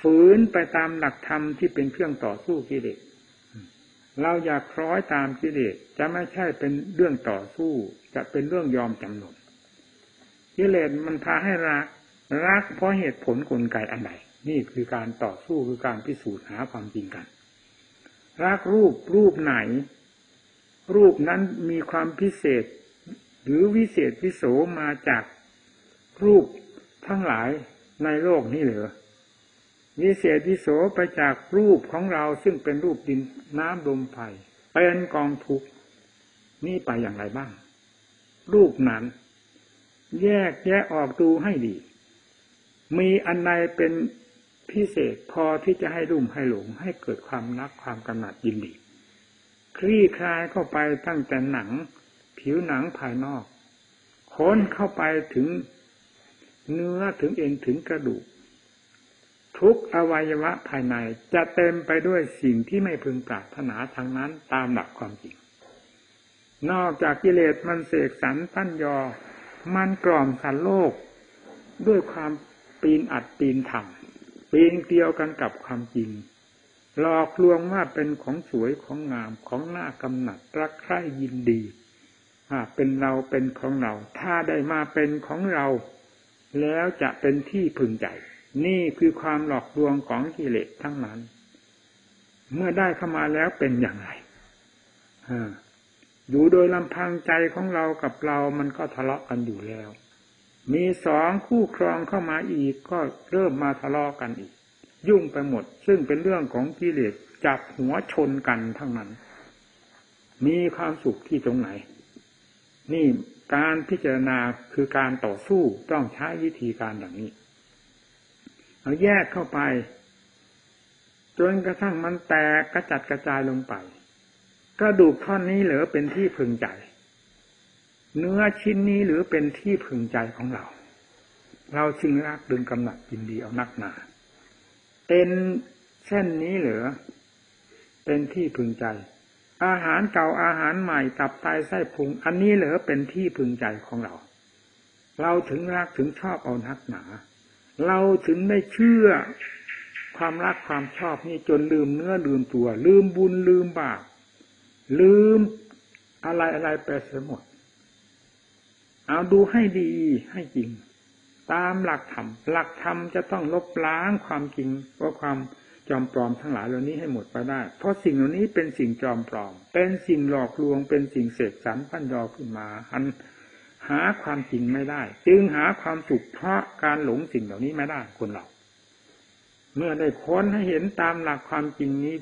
ฝืนไปตามหลักธรรมที่เป็นเครื่องต่อสู้กิเลสเราอยากคล้อยตามกิเลสจะไม่ใช่เป็นเรื่องต่อสู้ จะเป็นเรื่องยอมจำนนกิเลสมันพาให้รัก รักเพราะเหตุผลกลไกอันใดนี่คือการต่อสู้คือการพิสูจน์หาความจริงกัน รักรูปรูปไหน รูปนั้นมีความพิเศษ หรือวิเศษวิโสมาจากรูปทั้งหลายในโลกนี้เหรือวิเศษวิโสไปจากรูปของเราซึ่งเป็นรูปดินน้ำลมไฟเป็นกองทุกนี่ไปอย่างไรบ้าง รูปนั้น แยกแยะออกดูให้ดี มีอันใดเป็น พิเศษพอที่จะให้รุ่มให้หลงให้เกิดความรักความกำหนัดยินดี คลี่คลายเข้าไปตั้งแต่หนัง ผิวหนังภายนอกค้นเข้าไปถึงเนื้อถึงเอ็นถึงกระดูก ทุกอวัยวะภายในจะเต็มไปด้วยสิ่งที่ไม่พึงปรารถนาทางนั้นตามหลักความจริง นอกจากกิเลสมันเสกสรรตั้นยอ มันกล่อมสันโลก ด้วยความปีนอัดปีนถัง ปีนเดียวกันกับความจริง หลอกลวงว่าเป็นของสวยของงามของหน้ากำหนัดรักใคร่ยินดีเป็นเราเป็นของเรา ถ้าได้มาเป็นของเรา แล้วจะเป็นที่พึงใจ นี่คือความหลอกลวงของกิเลสทั้งนั้น เมื่อได้เข้ามาแล้วเป็นอย่างไรอยู่โดยลำพังใจของเรากับเรามันก็ทะเลาะกันอยู่แล้ว มีสองคู่ครองเข้ามาอีกก็เริ่มมาทะเลาะกันอีก ยุ่งไปหมด ซึ่งเป็นเรื่องของกิเลสจับหัวชนกันทั้งนั้น มีความสุขที่ตรงไหน นี่การพิจารณาคือการต่อสู้ต้องใช้วิธีการอย่างนี้เราแยกเข้าไปจนกระทั่งมันแตกกระจัดกระจายลงไปกระดูกท่อนนี้เหลือเป็นที่พึงใจ เนื้อชิ้นนี้หรือเป็นที่พึงใจของเรา เราจึงรักดึงกำหนัดยินดีเอานักหนา เป็นเช่นนี้เหลือเป็นที่พึงใจ อาหารเก่าอาหารใหม่ตับไตไส้พุง อันนี้เหลือเป็นที่พึงใจของเรา เราถึงรักถึงชอบเอานักหนา เราถึงได้เชื่อความรักความชอบนี่จนลืมเนื้อลืมตัว ลืมบุญลืมบาปลืมอะไรอะไรไปเสียหมด เอาดูให้ดีให้จริง ตามหลักธรรมหลักธรรมจะต้องลบล้างความจริงเพราความจอมปลอมทั้งหลายเหล่านี้ให้หมดไปได้ เพราะสิ่งเหล่านี้เป็นสิ่งจอมปลอม เป็นสิ่งหลอกลวง เป็นสิ่งเสกสรรพันยอขึ้นมาอันหาความจริงไม่ได้ จึงหาความสุขเพราะการหลงสิ่งเหล่านี้ไม่ได้คนเรา เมื่อได้ค้นให้เห็นตามหลักความจริงนี้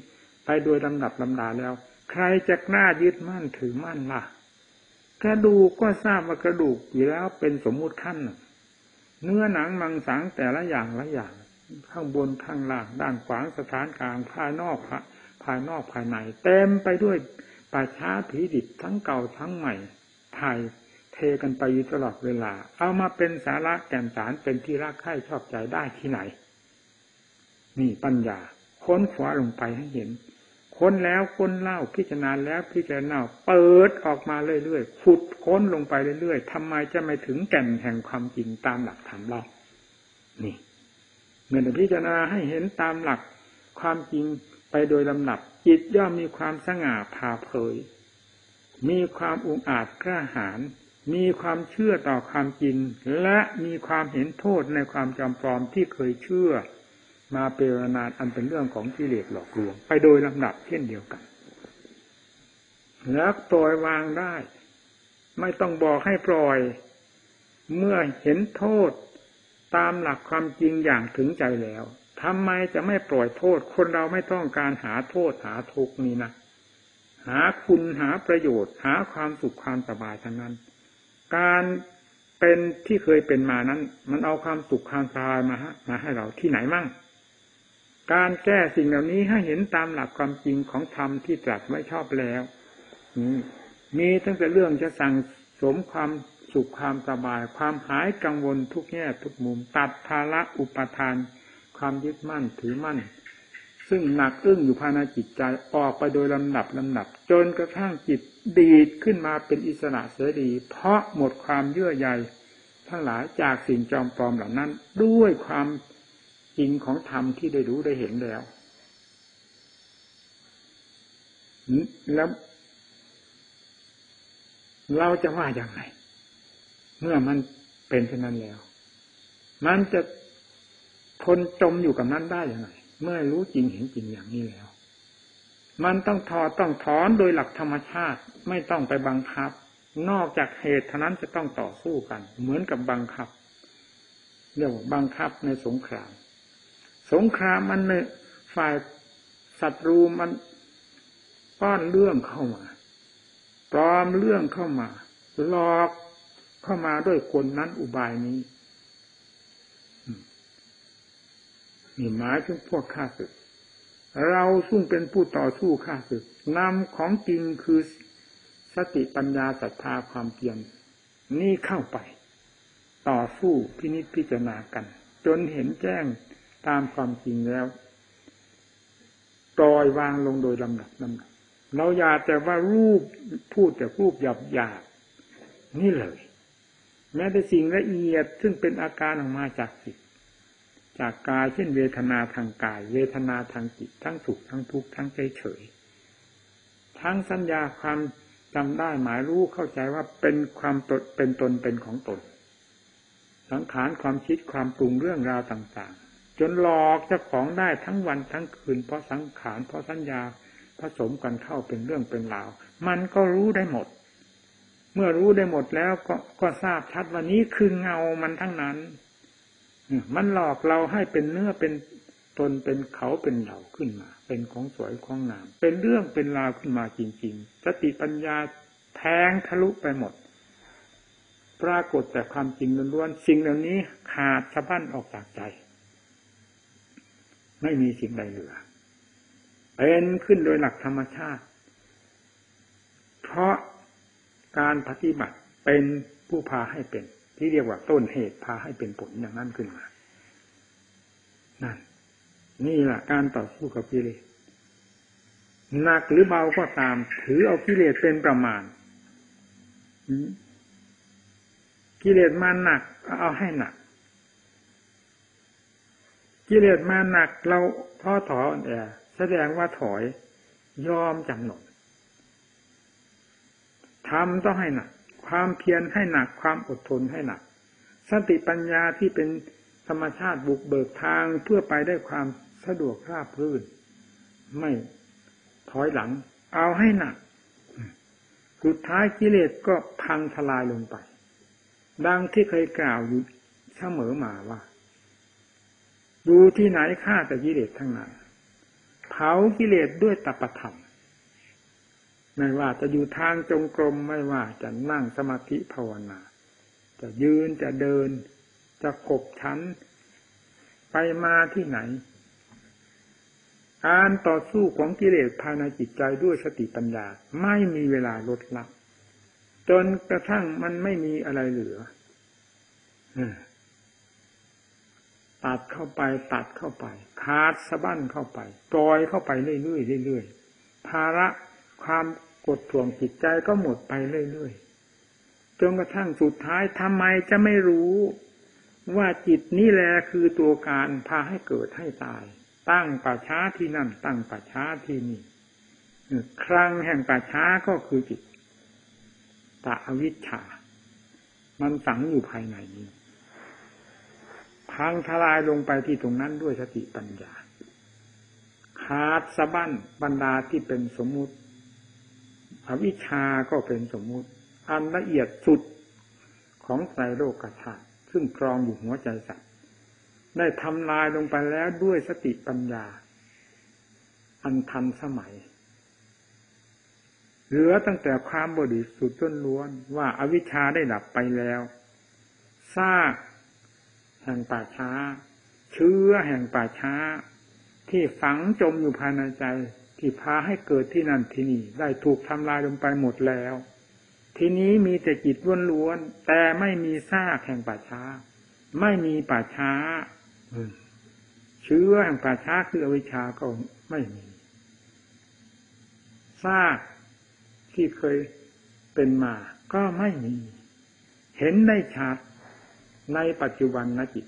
ไปโดยลำดับลำดาแล้ว ใครจะกล้ายึดมั่นถือมั่นล่ะ กระดูกก็ทราบว่ากระดูกอยู่แล้วเป็นสมมุติขั้นเนื้อหนังมังสังแต่ละอย่างละอย่าง ข้างบนข้างล่างด้านขวางสถานกลางภายนอกภายนอกภายในเต็มไปด้วยป่าช้าผีดิบทั้งเก่าทั้งใหม่ถ่ายเทกันไปอยู่ตลอดเวลา เอามาเป็นสาระแก่นสารเป็นที่รักใคร่ชอบใจได้ที่ไหน นี่ปัญญาค้นคว้าลงไปให้เห็น ค้นแล้วค้นเล่าพิจารณาแล้วพิจารณาเปิดออกมาเรื่อยๆขุดค้นลงไปเรื่อยๆทำไมจะไม่ถึงแก่นแห่งความจริงตามหลักธรรมเล่านี่เมื่อพิจารณาให้เห็นตามหลักความจริงไปโดยลำดับจิตย่อมมีความสง่าผ่าเผย มีความอุงอาจกล้าหาญมีความเชื่อต่อความจริง และมีความเห็นโทษในความจำปลอมที่เคยเชื่อ มาเปรนานอันเป็นเรื่องของกิเลสหลอกลวง ไปโดยลำดับเช่นเดียวกัน แล้วปล่อยวางได้ ไม่ต้องบอกให้ปล่อย เมื่อเห็นโทษตามหลักความจริงอย่างถึงใจแล้วทำไมจะไม่ปล่อยโทษ คนเราไม่ต้องการหาโทษหาทุกนี้นะหาคุณหาประโยชน์ หาความสุขความสบายทั้งนั้น การเป็นที่เคยเป็นมานั้น มันเอาความสุขความสบายมาฮะมาให้เราที่ไหนมั่ง การแก้สิ่งเหล่านี้ให้เห็นตามหลักความจริงของธรรมที่ตรัสไว้ชอบแล้วมีตั้งแต่เรื่องจะสั่งสมความสุขความสบาย ความหายกังวลทุกแง่ทุกมุม ตัดภาระอุปทาน ความยึดมั่นถือมั่น ซึ่งหนักอึ้งอยู่ภายในจิตใจออกไปโดยลำดับลำดับ จนกระทั่งจิตดีดขึ้นมาเป็นอิสระเสรี เพราะหมดความเยื่อใยทั้งหลายจากสิ่งจอมปลอมเหล่านั้น ด้วยความ จริงของธรรมที่ได้รู้ได้เห็นแล้วแล้วเราจะว่าอย่างไร เมื่อมันเป็นเช่นนั้นแล้ว มันจะทนจมอยู่กับนั้นได้อย่างไรเมื่อรู้จริงเห็นจริงอย่างนี้แล้ว มันต้องถอดต้องถอนโดยหลักธรรมชาติไม่ต้องไปบังคับ นอกจากเหตุเท่านั้นจะต้องต่อสู้กัน เหมือนกับบังคับเรียกว่าบังคับในสงคราม สงครามมันเนี่ยฝ่ายศัตรูมันป้อนเรื่องเข้ามาปลอมเรื่องเข้ามาหลอกเข้ามาด้วยคนนั้นอุบายนี้นี่หมายถึงพวกข้าศึก เราซึ่งเป็นผู้ต่อสู้ข้าศึกนำของจริงคือสติปัญญาศรัทธาความเพียรนี่เข้าไป ต่อสู้พินิจพิจารณากัน จนเห็นแจ้ง ตามความจริงแล้วปล่อยวางลงโดยลำดับลำดับเราอยาแต่ว่ารูปพูดแต่รูปหยาบหยาบนี่เลย แม้แต่สิ่งละเอียดซึ่งเป็นอาการออกมาจากจิตจากกายเช่นเวทนาทางกาย เวทนาทางจิตทั้งสุขทั้งทุกข์ทั้งเฉยเฉยทั้งสัญญาความจำได้หมายรู้เข้าใจว่าเป็นความตนเป็นตนเป็นของตน สังขารความคิดความปรุงเรื่องราวต่าง จนหลอกเจ้าของได้ทั้งวันทั้งคืน เพราะสังขารเพราะสัญญาผสมกันเข้าเป็นเรื่องเป็นราว มันก็รู้ได้หมด เมื่อรู้ได้หมดแล้วก็ก็ทราบชัดว่านี้คือเงามันทั้งนั้นมันหลอกเราให้เป็นเนื้อเป็นตนเป็นเขาเป็นเหล่าขึ้นมา เป็นของสวยของงาม เป็นเรื่องเป็นราวขึ้นมาจริง ๆ สติปัญญาแทงทะลุไปหมด ปรากฏแต่ความจริงล้วนๆสิ่งเหล่านี้ขาดสะบั้นออกจากใจ ไม่มีสิ่งใดเหลือ เป็นขึ้นโดยหลักธรรมชาติ เพราะการปฏิบัติเป็นผู้พาให้เป็น ที่เรียกว่าต้นเหตุพาให้เป็นผลอย่างนั้นขึ้นมา นั่น นี่แหละการต่อสู้กับกิเลสหนักหรือเบาก็ตาม ถือเอากิเลสเป็นประมาณกิเลสมาหนักเอาให้หนัก กิเลสมาหนักเราท้อถออ่อนแอแสดงว่าถอยยอมจำหนดทำต้องให้หนัก ความเพียรให้หนักความอดทนให้หนัก สติปัญญาที่เป็นธรรมชาติบุกเบิกทางเพื่อไปได้ความสะดวกราบรื่น ไม่ถอยหลัง เอาให้หนัก สุดท้ายกิเลสก็พังทลายลงไป ดังที่เคยกล่าวอยู่เสมอมาว่า ดูที่ไหนฆ่าแต่กิเลสทั้งนั้นเผากิเลสด้วยตปธรรมไม่ว่าจะอยู่ทางจงกรมไม่ว่าจะนั่งสมาธิภาวนา จะยืนจะเดิน จะขบชัน ไปมาที่ไหน การต่อสู้ของกิเลสภายในจิตใจด้วยสติปัญญา ไม่มีเวลาลดละจนกระทั่งมันไม่มีอะไรเหลือ ตัดเข้าไปตัดเข้าไปคาดสะบั้นเข้าไปปล่อยเข้าไปเรื่อยๆเรื่อยๆภาระความกดท่วงจิตใจก็หมดไปเรื่อยๆจนกระทั่งสุดท้ายทำไมจะไม่รู้ ว่าจิตนี่แหละคือตัวการพาให้เกิดให้ตาย ตั้งป่าช้าที่นั่น ตั้งป่าช้าที่นี่ครั้งแห่งป่าช้าก็คือจิตตาอวิชชา มันฝังอยู่ภายในนี้ พังทลายลงไปที่ตรงนั้นด้วยสติปัญญาขาดสะบั้นบรรดาที่เป็นสมมุติ อวิชาก็เป็นสมมุติ อันละเอียดสุดของไตรโลกธาตุซึ่งครองอยู่หัวใจสัตว์ได้ทำลายลงไปแล้วด้วยสติปัญญา อันทันสมัย เหลือตั้งแต่ความบริสุทธิ์จนล้วนว่าอาวิชชาได้ดับไปแล้วซาก แห่งป่าช้า เชื้อแห่งป่าช้า ที่ฝังจมอยู่ภายในใจ ที่พาให้เกิดที่นั่นที่นี่ได้ถูกทำลายลงไปหมดแล้ว ทีนี้มีแต่จิตล้วนๆแต่ไม่มีซากแห่งป่าช้า ไม่มีป่าช้าเชื้อแห่งป่าช้าคืออวิชชาก็ไม่มีซากที่เคยเป็นมาก็ไม่มี เห็นได้ชัด ในปัจจุบันนจิต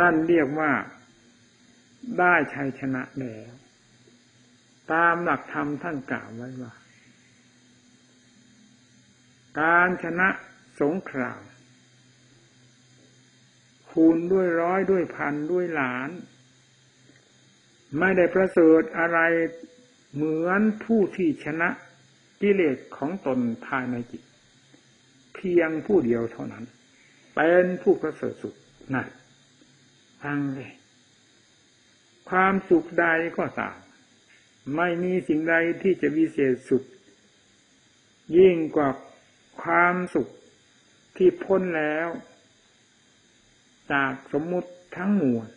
นั่นเรียกว่าได้ชัยชนะแล้วตามหลักธรรมท่านกล่าวไว้ว่า การชนะสงครามคูณด้วยร้อยด้วยพันด้วยหลาน ไม่ได้ประเสริฐอะไรเหมือนผู้ที่ชนะกิเลสของตนภายในจิต พียงผู้เดียวเท่านั้น เป็นผู้ประเสริฐสุดนั่นฟังเลยความสุขใดก็ตามไม่มีสิ่งใดที่จะวิเศษสุด ยิ่งกว่าความสุขที่พ้นแล้ว จากสมมุติทั้งมวล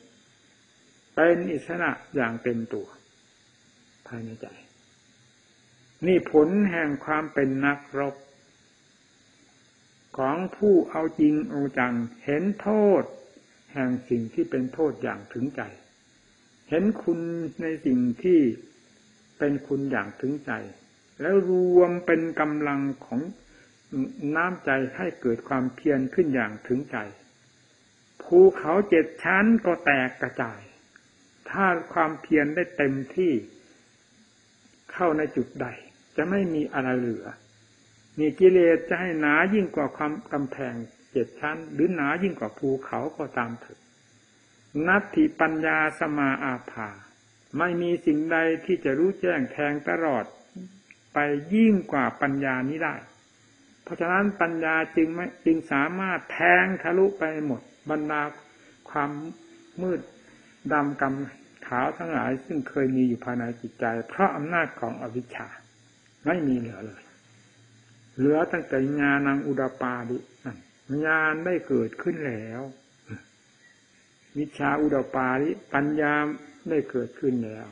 เป็นอิสระอย่างเต็มตัว ภายในใจ นี่ผลแห่งความเป็นนักรบ ของผู้เอาจริงเอาจัง เห็นโทษ แห่งสิ่งที่เป็นโทษอย่างถึงใจ เห็นคุณในสิ่งที่เป็นคุณอย่างถึงใจ แล้วรวมเป็นกำลังของน้ำใจให้เกิดความเพียรขึ้นอย่างถึงใจภูเขาเจ็ดชั้นก็แตกกระจาย ถ้าความเพียรได้เต็มที่ เข้าในจุดใด จะไม่มีอะไรเหลือ มีกิเลสจะให้หนายิ่งกว่าความกำแพงเจ็ดชั้น หรือหนายิ่งกว่าภูเขาก็ตามเถิดนัตถิปัญญาสมาอาภา ไม่มีสิ่งใดที่จะรู้แจ้งแทงตลอด ไปยิ่งกว่าปัญญานี้ได้ เพราะฉะนั้นปัญญาจึงไม่จึงสามารถแทงทะลุไปหมด บรรดาความมืดดำกำขาวทั้งหลาย ซึ่งเคยมีอยู่ภายในจิตใจ เพราะอำนาจของอวิชชาไม่มีเหลือเลย เหลือตั้งแต่งานังอุดาปาดิงานได้เกิดขึ้นแล้ววิชาอุดาปาดิปัญญาได้เกิดขึ้นแล้ว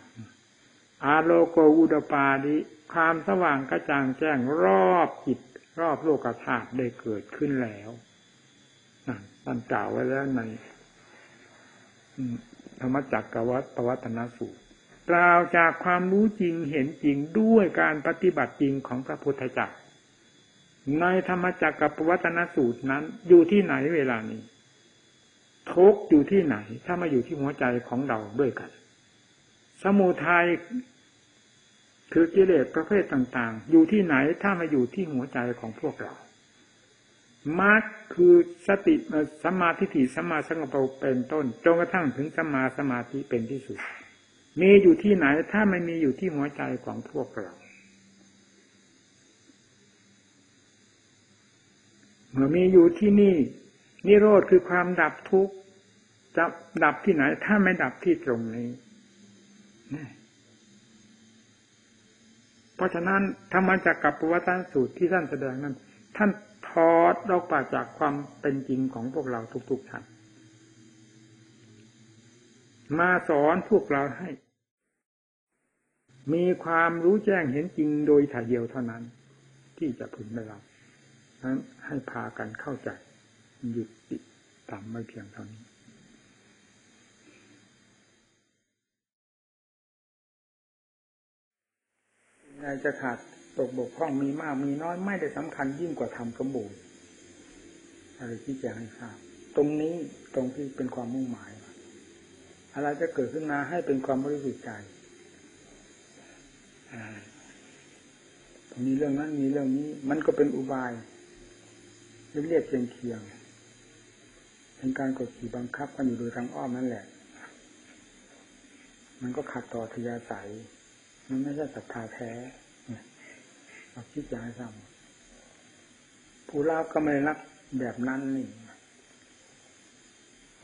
อาโลโกอุดาปาดิความสว่างกระจ่างแจ้งรอบจิตรอบโลกธาตุได้เกิดขึ้นแล้วท่านกล่าวไว้แล้วในธรรมจักรวัตปวัตนสูตรกล่าวจากความรู้จริงเห็นจริงด้วยการปฏิบัติจริงของพระพุทธเจ้า ในธรรมจักรกับปวัตนสูตรนั้น อยู่ที่ไหนเวลานี้ทุกอยู่ที่ไหน ถ้ามาอยู่ที่หัวใจของเราด้วยกัน สมุทัยคือกิเลสประเภทต่าง ๆ อยู่ที่ไหนถ้ามาอยู่ที่หัวใจของพวกเรามรรคคือสติสมาธิถิสมาสังกปรเป็นต้นจนกระทั่งถึงสมาสมาธิเป็นที่สุด มีอยู่ที่ไหนถ้าไม่มีอยู่ที่หัวใจของพวกเรา มื่อมีอยู่ที่นี่ นิโรธคือความดับทุกข์จะดับที่ไหน ถ้าไม่ดับที่ตรงนี้ เพราะฉะนั้นธรรมจักกับปวัตนสูตรที่ท่านแสดงนั้น ท่านถอดออกไปจากความเป็นจริงของพวกเราทุกๆท่านมาสอนพวกเราให้ มีความรู้แจ้งเห็นจริงโดยถ่ายเดียวเท่านั้น ที่จะพึงได้รับ นั้นให้พากันเข้าใจหยุดติดตามไม่เพียงเท่านี้ไงจะขาดตกบกพร่องมีมากมีน้อยไม่ได้สำคัญยิ่งกว่าทำสมบูรณ์อะไรที่จะให้ทราบตรงนี้ตรงที่เป็นความมุ่งหมาย อะไรจะเกิดขึ้นมาให้เป็นความบริสุทธิ์ใจมีเรื่องนั้นมีเรื่องนี้ มันก็เป็นอุบาย เรียกเพียงเคียงเป็นการกดขี่บังคับกันอยู่โดยทางอ้อมนั่นแหละ มันก็ขัดต่อทยาศัย มันไม่ใช่ศรัทธาแท้เราคิดอย่างไรซ้ำผู้รับก็ไม่รับแบบนั้นนี่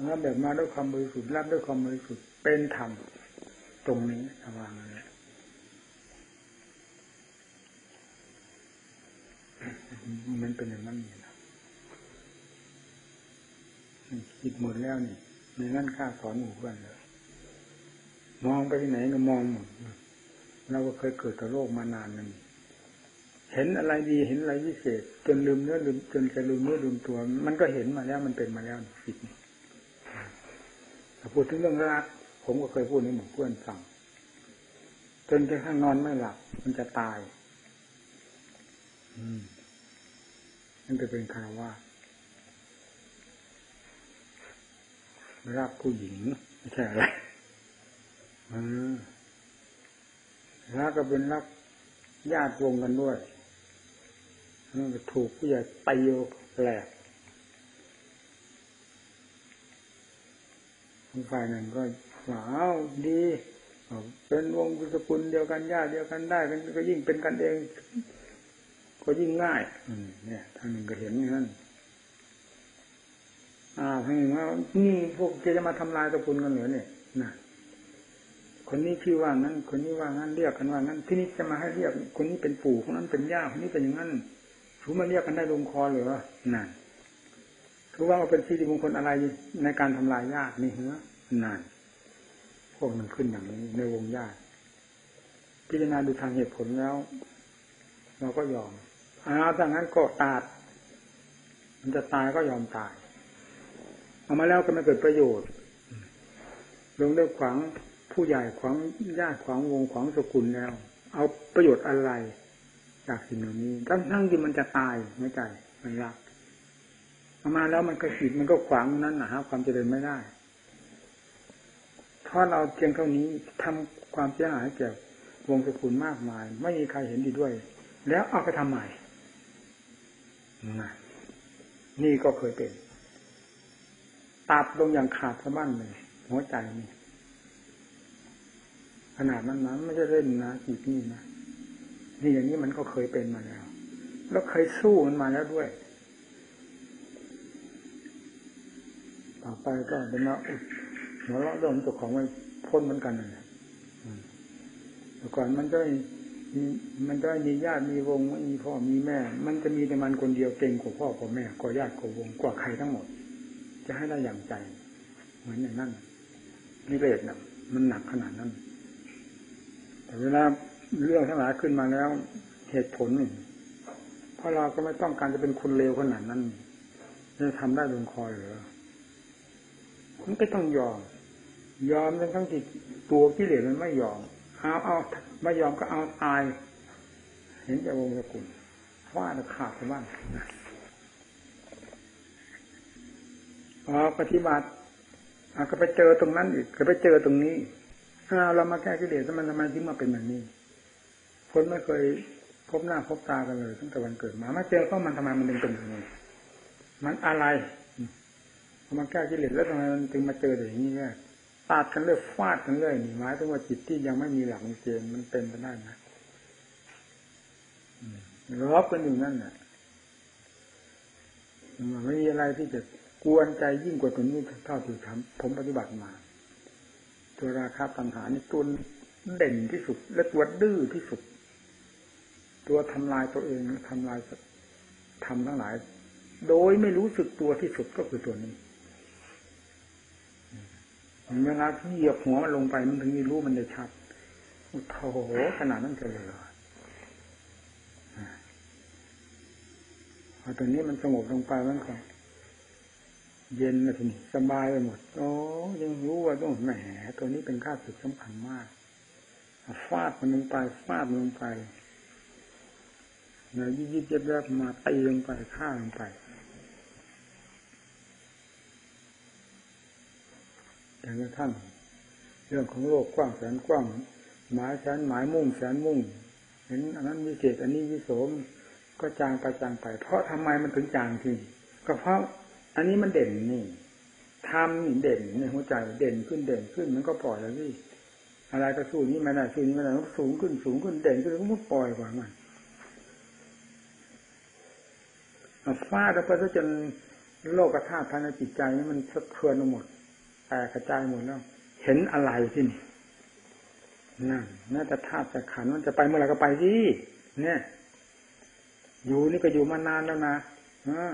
รับแบบมาด้วยความบริสุทธิ์รับด้วยความบริสุทธิ์เป็นธรรมตรงนี้ระวังเลยมันเป็นอย่างนั้นนี่นะ คิดหมดแล้วนี่ในนั้นข้าสอนหมู่เพื่อนเลยมองไปที่ไหนก็มองหมดเราก็เคยเกิดกับโลกมานานนั่นเห็นอะไรดีเห็นอะไรพิเศษ จนลืมเนื้อลืมจนจะลืมเนื้อลืมตัว มันก็เห็นมาแล้วมันเป็นมาแล้วจิตพูดถึงเรื่องรักผมก็เคยพูดในหมู่เพื่อนฟังจนกระทั่งนอนไม่หลับ มันจะตาย อืมนั่นจะเป็นคารวะ รักผู้หญิงไม่ใช่อะไรรักก็เป็นรักญาติวงกันด้วยถูกผู้ใหญ่ตีแหลกฝ่ายหนึ่งก็ว้าวดีเป็นวงสกุลเดียวกันญาติเดียวกันได้กันก็ยิ่งเป็นกันเอง ก็ยิ่งง่ายอืเนี่ยทางหนึ่งก็เห็นอย่างนั้น อ่าทางหนึ่งว่านี่พวกจะมาทำลายสกุลกันเหรอเนี่ยนะคนนี้ชื่อว่างั้น คนนี้ว่างั้นเรียกกันว่างั้น ที่นี้จะมาให้เรียก คนนี้เป็นปู่คนนั้นเป็นย่าคนนี้เป็นอย่างนั้นถือมาเรียกกันได้ลงคอหรือนั่นถือว่าเป็นที่ดีมงคลอะไรในการทำลายญาตินี่เหรอนั่นพวกมันขึ้นอย่างนี้ในวงญาติพิจารณาดูทางเหตุผลแล้ว เราก็ยอมอ้าวถ้างั้นก็ตาด มันจะตายก็ยอมตาย เอามาแล้วก็ไม่เกิดประโยชน์ ลงด้วยขวางผู้ใหญ่ขวางญาติขวางวงขวางสกุลแล้ว เอาประโยชน์อะไร จากสิ่งเหล่านี้ทั้งทั้งที่มันจะตายไม่ใจมันรักเอามาแล้วมันก็ขีดมันก็ขวางนั้นนะฮะความเจริญไม่ได้เพราะเราเพียงเท่านี้ทำความเสียหายแก่วงสกุลมากมาย ไม่มีใครเห็นดีด้วย แล้วเอาไปทำใหม่นี่ก็เคยเป็น ตัดลงอย่างขาดสะบั้นเลยหัวใจนี่ขนาดนั้นนะไม่ใช่เล่นนะจิตนี่นะนี่อย่างนี้มันก็เคยเป็นมาแล้ว แล้วเคยสู้มันมาแล้วด้วย ต่อไปก็เป็นมาหัวเราะเรื่องเจ้าของมันพ้นเหมือนกันนะแต่ก่อนมันก็มีมันก็มีญาติมีวงมีพ่อมีแม่ มันจะมีแต่มันคนเดียวเก่งกว่าพ่อกว่าแม่กว่าญาติกว่าวงกว่าใครทั้งหมด จะให้ได้อย่างใจ เหมือนอย่างนั้นนิเรศน่ะ มันหนักขนาดนั้น แต่เวลาเรื่องทั้งหลายขึ้นมาแล้ว เหตุผลหนึ่งเพราะเราก็ไม่ต้องการจะเป็นคนเลวขนาดนั้นจะทำได้ลงคอหรือมันก็ต้องยอม ยอมทั้งทั้งที่ตัวกิเลสมันไม่ยอมเอาเอาไม่ยอมก็เอาตาย เห็นจะวงสกุลว่าขาดไปบ้าง พอปฏิบัติก็ไปเจอตรงนั้นอีกก็ไปเจอตรงนี้เรามาแก้กิเลสมันทำไมถึงมาเป็นแบบนี้คนไม่เคยพบหน้าพบตากันเลยตั้งแต่วันเกิดมามาเจอก็มันทำไมมันถึงเป็นแบบนี้มันอะไรมาแก้กิเลสแล้วทำไมมันถึงมาเจออย่างนี้เนี่ยตาดกันเรื่อยฟาดกันเรื่อยนี่หมายถึงว่าจิตที่ยังไม่มีหลักเกณฑ์มันเป็นไปได้นะรอบกันอยู่นั่นแหละมันไม่มีอะไรที่จะ กวนใจยิ่งกว่าตัวนี้เท่าที่ทำผมปฏิบัติมา ตัวราคาปัญหานี่ตัวเด่นที่สุด และตัวดื้อที่สุด ตัวทำลายตัวเองทำลายทำทั้งหลาย โดยไม่รู้สึกตัวที่สุดก็คือตัวนี้เวลาที่เหยียบหัวมันลงไปมันถึงจะรู้มันได้ชัดโอ้โหขนาดนั้นเลยเหรอพอตัวนี้มันสงบลงไปมันก็ เย็นเลยทีนี้สบายไปหมดโอ้ยังรู้ว่าต้องแหมตัวนี้เป็นค่าสึกสำคัญมากฟาดมันลงไปฟาดมันลงไปเนื้อยิบยิบยับยับมาตีลงไปฆ่าลงไปอย่างกระทั่งเรื่องของโลกกว้างแสนกว้างหมายแสนหมายมุ่งแสนมุ่ง เห็นอันนั้นวิเศษอันนี้วิโสมก็จางไปจางไป เพราะทำไมมันถึงจางทีก็เพราะ อันนี้มันเด่นนี่ทำนี่เด่นในหัวใจเด่นขึ้นเด่นขึ้นมันก็ปล่อยแล้วนี่อะไรก็สู้นี้ไม่ได้สู้นี้ไม่ได้สูงขึ้นสูงขึ้นเด่นขึ้นมันปล่อยกว่ามันฟาดไปซะจนโลกธาตุภายในจิตใจนี่มันสะเทือนหมดแตกกระจายหมดแล้ว เห็นอะไรที่นี่นั่นน่าจะธาตุจะขันมันจะไปเมื่อไหร่ก็ไปสิเนี่ย อยู่นี่ก็อยู่มานานแล้วนะอ่า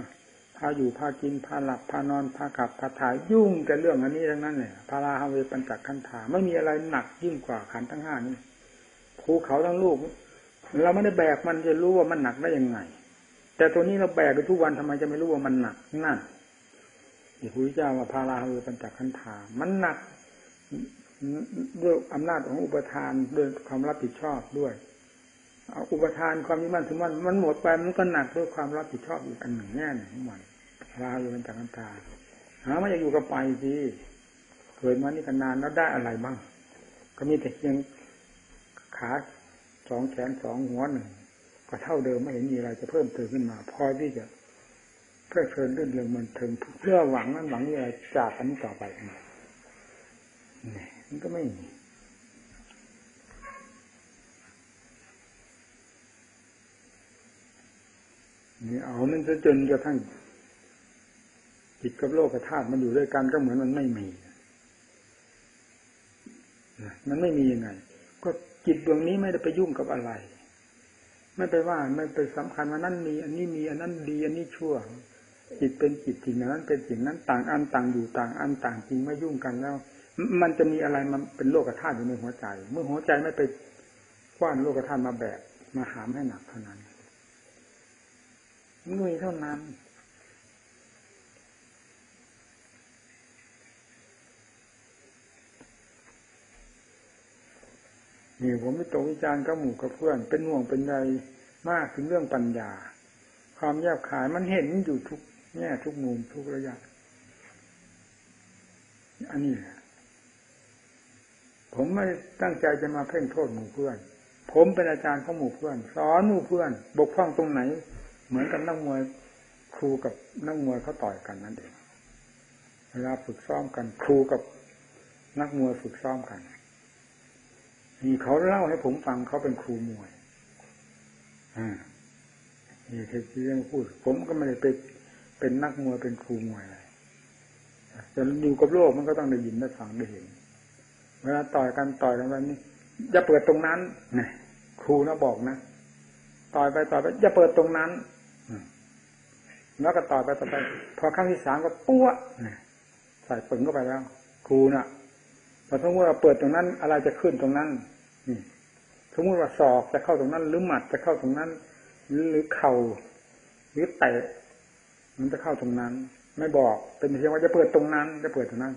พาอยู่พากินพาหลับพานอนพาขับพาถ่ายยุ่งแต่เรื่องอันนี้ทั้งนั้นเนี่ยพาราฮาเวปัญจขันธาไม่มีอะไรหนักยิ่งกว่าขันทั้งห้านี้ภูเขาทั้งลูก เราไม่ได้แบกมันจะรู้ว่ามันหนักได้ยังไง แต่ตัวนี้เราแบกไปทุกวันทำไมจะไม่รู้ว่ามันหนักนั่นที่พระเจ้าว่าพาราคือปัญจขันธามันหนักด้วยอำนาจของอุปทานด้วยความรับผิดชอบด้วย เอาอุปทานความยึดมั่นถือมั่นมันหมดไปมันก็หนักด้วยความรับผิดชอบอีกอันหนึ่งแง่หนึ่งของมันพาราคือปัญจขันธาหาไม่อยากอยู่กับไปสิเกิดมานี่กันนานแล้วได้อะไรบ้าง ก็มีแต่เพียงขาสองแขนสองหัวหนึ่งก็เท่าเดิมไม่เห็นมีอะไรจะเพิ่มเติมขึ้นมา พอที่จะเพื่อเพลินเรื่องเรื่องมันถึงเพื่อหวังนั้นหวังอะไรจากอันนี้ต่อไปนี่มันก็ไม่มี นี่เอามันจะจนกระทั่งจิตกับโลกธาตุมันอยู่ด้วยกันก็เหมือนมันไม่มี มันไม่มียังไง ก็จิตดวงนี้ไม่ได้ไปยุ่งกับอะไร ไม่ไปว่าไม่ไปสำคัญว่านั่นมี อันนี้มีอันนั้นดีอันนี้ชั่ว จิตเป็นจิตจริงนั้น เป็นสิ่งนั้นต่างอันต่างอยู่ต่างอันต่างจริงไม่ยุ่งกันแล้ว มันจะมีอะไรมันเป็นโลกธาตุอยู่ในหัวใจ เมื่อหัวใจไม่ไปคว้านโลกธาตุมาแบกมาหามให้หนักเท่านั้น มือเท่านั้น นี่ผมไม่ตกวิจารณ์กับหมู่กับเพื่อน เป็นห่วงเป็นใยมากถึงเรื่องปัญญา ความแยบขายมันเห็นอยู่ทุกแง่ทุกมุมทุกระยะ อันนี้ผมไม่ตั้งใจจะมาเพ่งโทษหมู่เพื่อน ผมเป็นอาจารย์ของหมู่เพื่อน สอนหมู่เพื่อน บกพร่องตรงไหน เหมือนกับนักมวยครูกับนักมวยเขาต่อยกันนั่นเองเวลาฝึกซ้อมกัน ครูกับนักมวยฝึกซ้อมกันนี่เขาเล่าให้ผมฟังเขาเป็นครูมวยอ่านี่ที่เรื่องพูด ผมก็ไม่ได้ไปเป็นนักมวยเป็นครูมวยอะไรแต่อยู่กับโลกมันก็ต้องได้ยินได้ฟังได้เห็น เวลาต่อยกันต่อยกันวันนี้อย่าเปิดตรงนั้นนะครูนะบอกนะ ต่อยไปต่อยไปอย่าเปิดตรงนั้น แล้วก็ต่อยไปต่อไปพอครั้งที่สามก็ปั้วใส่ปึงเข้าไปแล้ว ครูน่ะพอสมมติว่าเปิดตรงนั้น อะไรจะขึ้นตรงนั้นสมมติว่าศอกจะเข้าตรงนั้น หรือหมัดจะเข้าตรงนั้น หรือเข่าหรือเตะมันจะเข้าตรงนั้น ไม่บอกเป็นเพียงว่าจะเปิดตรงนั้น จะเปิดตรงนั้น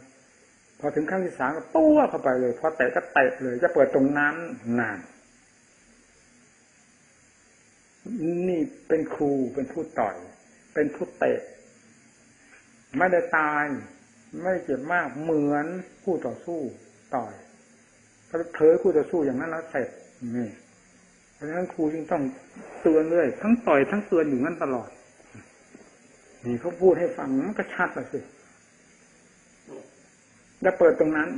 พอถึงครั้งที่สามก็ปั้วเข้าไปเลยพอเตะก็เตะเลย จะเปิดตรงนั้นนานนี่เป็นครูเป็นผู้ต่อย เป็นผู้เตะ ไม่ได้ตาย ไม่ได้เจ็บมากเหมือนผู้ต่อสู้ต่อยถ้าเผลอคู่ต่อสู้อย่างนั้นแล้วเสร็จนี่เพราะฉะนั้นครูจึงต้องเตือนเลยทั้งต่อยทั้งเตือนอยู่นั้นตลอด นี่เขาพูดให้ฟังมันก็ชัดเลยสิจะเปิดตรงนั้น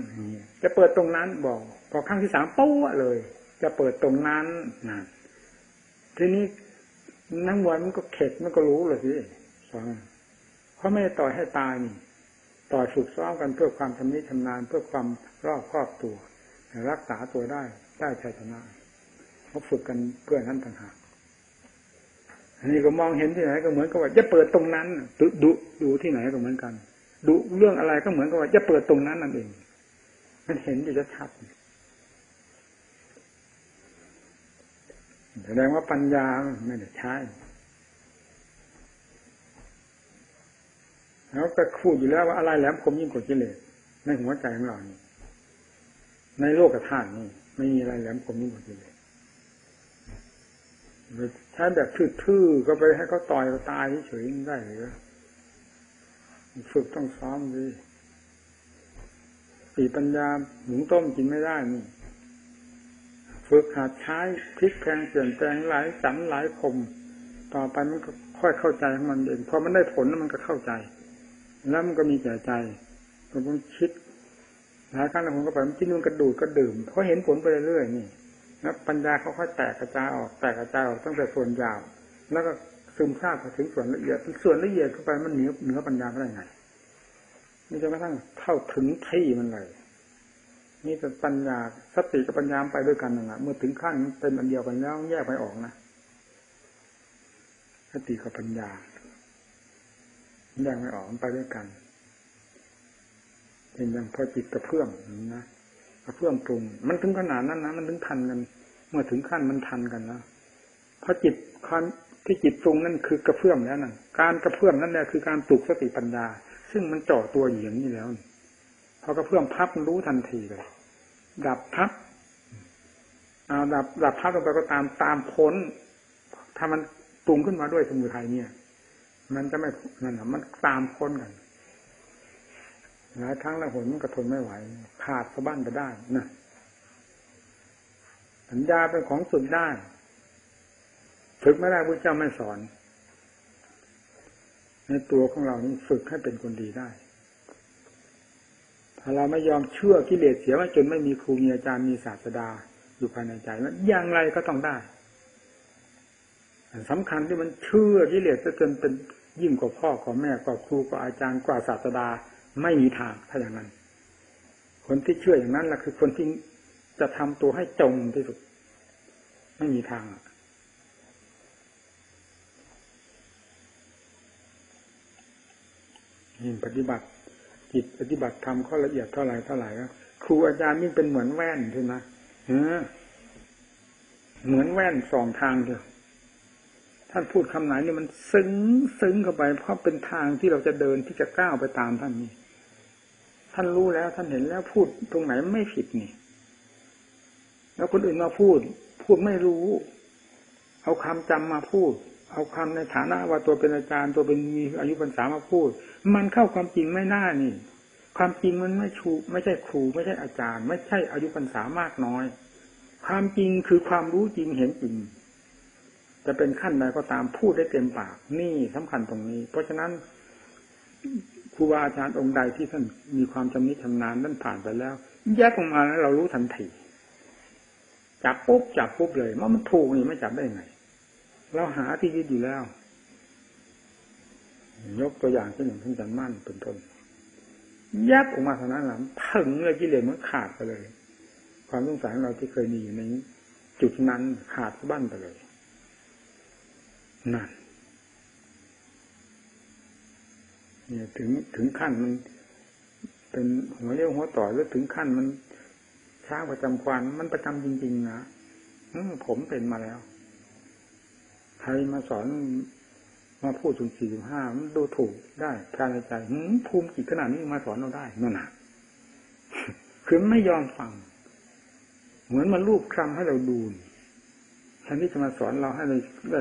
จะเปิดตรงนั้นบอกพอครั้งที่สามปุ๊บเลย จะเปิดตรงนั้นนะทีนี้ นักมวยมันก็เข็ดมันก็รู้เลยสิสองเพราะไม่ได้ต่อยให้ตายนี่ต่อยฝึกซ้อมกันเพื่อความชำนิชำนาญเพื่อความรอบครอบตัว รักษาตัวได้ได้ชัยชนะเขาฝึกกันเพื่อนั้นต่างหากอันนี้ก็มองเห็นที่ไหนก็เหมือนกับว่าจะเปิดตรงนั้นดูดูดูที่ไหนก็เหมือนกันดูเรื่องอะไรก็เหมือนกับว่าจะเปิดตรงนั้นนั่นเอง มันเห็นอยู่ชัดแส ดงว่าปัญญาไม่ได้ใช้แล้วก็คูดอยู่แล้วว่าอะไรแหลมคมยิ่งกว่ากิเลสในหัวใจของเรานี่ในโลกธาตุนี่ไม่มีอะไรแหลมคมยิ่งกว่ากิเลสใช้แบบทื่อๆก็ไปให้เขาต่อยเขาตายเฉยๆได้หรือฝึกต้องซ้อมดีสีปัญญาหมุนต้มกินไม่ได้นี่ ฝึกหัดใช้พลิกแพงเปลี่ยนแปลงหลายสันหลายคม ต่อไปมันก็ค่อยเข้าใจของมันเองพอมันได้ผลแล้วมันก็เข้าใจ แล้วมันก็มีแก่ใจผมคิดหลายครั้งแล้วผมก็ไปมันกินมันกระดูดก็ดื่มเพราะเห็นผลไปเรื่อยๆนี่แล้วปัญญาเขาค่อยแตกกระจายออกแตกกระจายออกตั้งแต่ส่วนยาว แล้วก็ซึมซาบไปถึงส่วนละเอียดส่วนละเอียดเข้าไปมันเหนือเหนือปัญญาได้ไงนี่จะกระทั่งเข้าถึงที่มันเลย นี่เป็นปัญญาสติกับปัญญาไปด้วยกันนะเมื่อถึงขั้นเป็นอันเดียวกันแล้วแยกไปออกนะสติกับปัญญาแยกไม่ออกมันไปด้วยกันเป็นอย่างพอจิตกระเพื่อมนะกระเพื่อมปรุง มันถึงขนาดนั้นนะมันถึงทันกัน เมื่อถึงขั้นมันทันกันแล้วพอจิตคันที่จิตปรุงนั่นคือกระเพื่อมแล้วนั่นการกระเพื่อมนั่นแหละคือการปลุกสติปัญญา ซึ่งมันจ่อตัวอยู่อย่างนี้แล้วพ อกระเพื่อมพับรู้ทันทีเลย ดับพับเอาดับดับพับลงไปก็ตามตามพ้น ถ้ามันปรุงขึ้นมาด้วยสมุทัยเนี่ย มันจะไม่นั่นนะมันตามพ้นกันหลายครั้งแล้วผลมันกระทนไม่ไหว ขาดสะบั้นไปได้นะสัญญาเป็นของฝึกได้ฝึกไม่ได้พระเจ้าไม่สอน ในตัวของเรานี่ฝึกให้เป็นคนดีได้ ถ้าเราไม่ยอมเชื่อกิเลสเสียว่าจนไม่มีครูมีอาจารย์มีศาสดาอยู่ภายในใจว่าอย่างไรก็ต้องได้สำคัญที่มันเชื่อกิเลสจะจนเป็นยิ่งกว่าพ่อกว่าแม่กว่าครูกว่าอาจารย์กว่าศาสดาไม่มีทางถ้าอย่างนั้น คนที่เชื่ออย่างนั้นแหละคือคนที่จะทำตัวให้จงที่สุด ไม่มีทางนี่ปฏิบัติ จิตปฏิบัติธรรมข้อละเอียดเท่าไหร่เท่าไหร่แล้วครูอาจารย์นี่เป็นเหมือนแว่นใช่ไหมเหมือนแว่นสองทางเดียวท่านพูดคำไหนนี่มันซึ้งซึ้งเข้าไป เพราะเป็นทางที่เราจะเดินที่จะก้าวไปตามท่านนี่ท่านรู้แล้วท่านเห็นแล้วพูดตรงไหนไม่ผิดนี่ แล้วคนอื่นมาพูด พูดไม่รู้ เอาคำจำมาพูด เอาคำในฐานะว่าตัวเป็นอาจารย์ตัวเป็นมีอายุพรรษามาพูด มันเข้าความจริงไม่น่านี่ ความจริงมันไม่ชูไม่ใช่ครู ไม่ใช่อาจารย์ ไม่ใช่อายุพรรษามากน้อย ความจริงคือความรู้จริงเห็นจริง จะเป็นขั้นใดก็ตามพูดได้เต็มปาก นี่สำคัญตรงนี้ เพราะฉะนั้นครูบาอาจารย์องค์ใดที่ท่านมีความจำนิชำนาญนั่นผ่านไปแล้วแยกออกมาแล้วเรารู้ทันทีจับปุ๊บจับปุ๊บเลยว่ามันถูกนี่ไม่จับได้ไง เราหาที่ยึดอยู่แล้ว ยกตัวอย่างที่นหนึ่งท่านจันมั่นเป็นต้นแยบออกมาเท่านั้นแหละพึ่งเลยกิเลสมันขาดไปเลย ความสงสัยของเราที่เคยมีอยู่ในจุดนั้นขาดบ้านไปเลยนั่นเนี่ยถึงถึงขั้นมัน เป็นหัวเลี้ยวหัวต่อแล้วถึงขั้นมันช้างประจำควันมันประจำจริงๆนะผมเป็นมาแล้ว ใครมาสอนมาพูดถึงสี่สิบห้ามันดูถูกได้การใจภูมิจิตขนาดนี้มาสอนเราได้นั่นนะคือไม่ยอมฟัง เหมือนมันรูปคำให้เราดูแทนที่จะมาสอนเราให้เราได้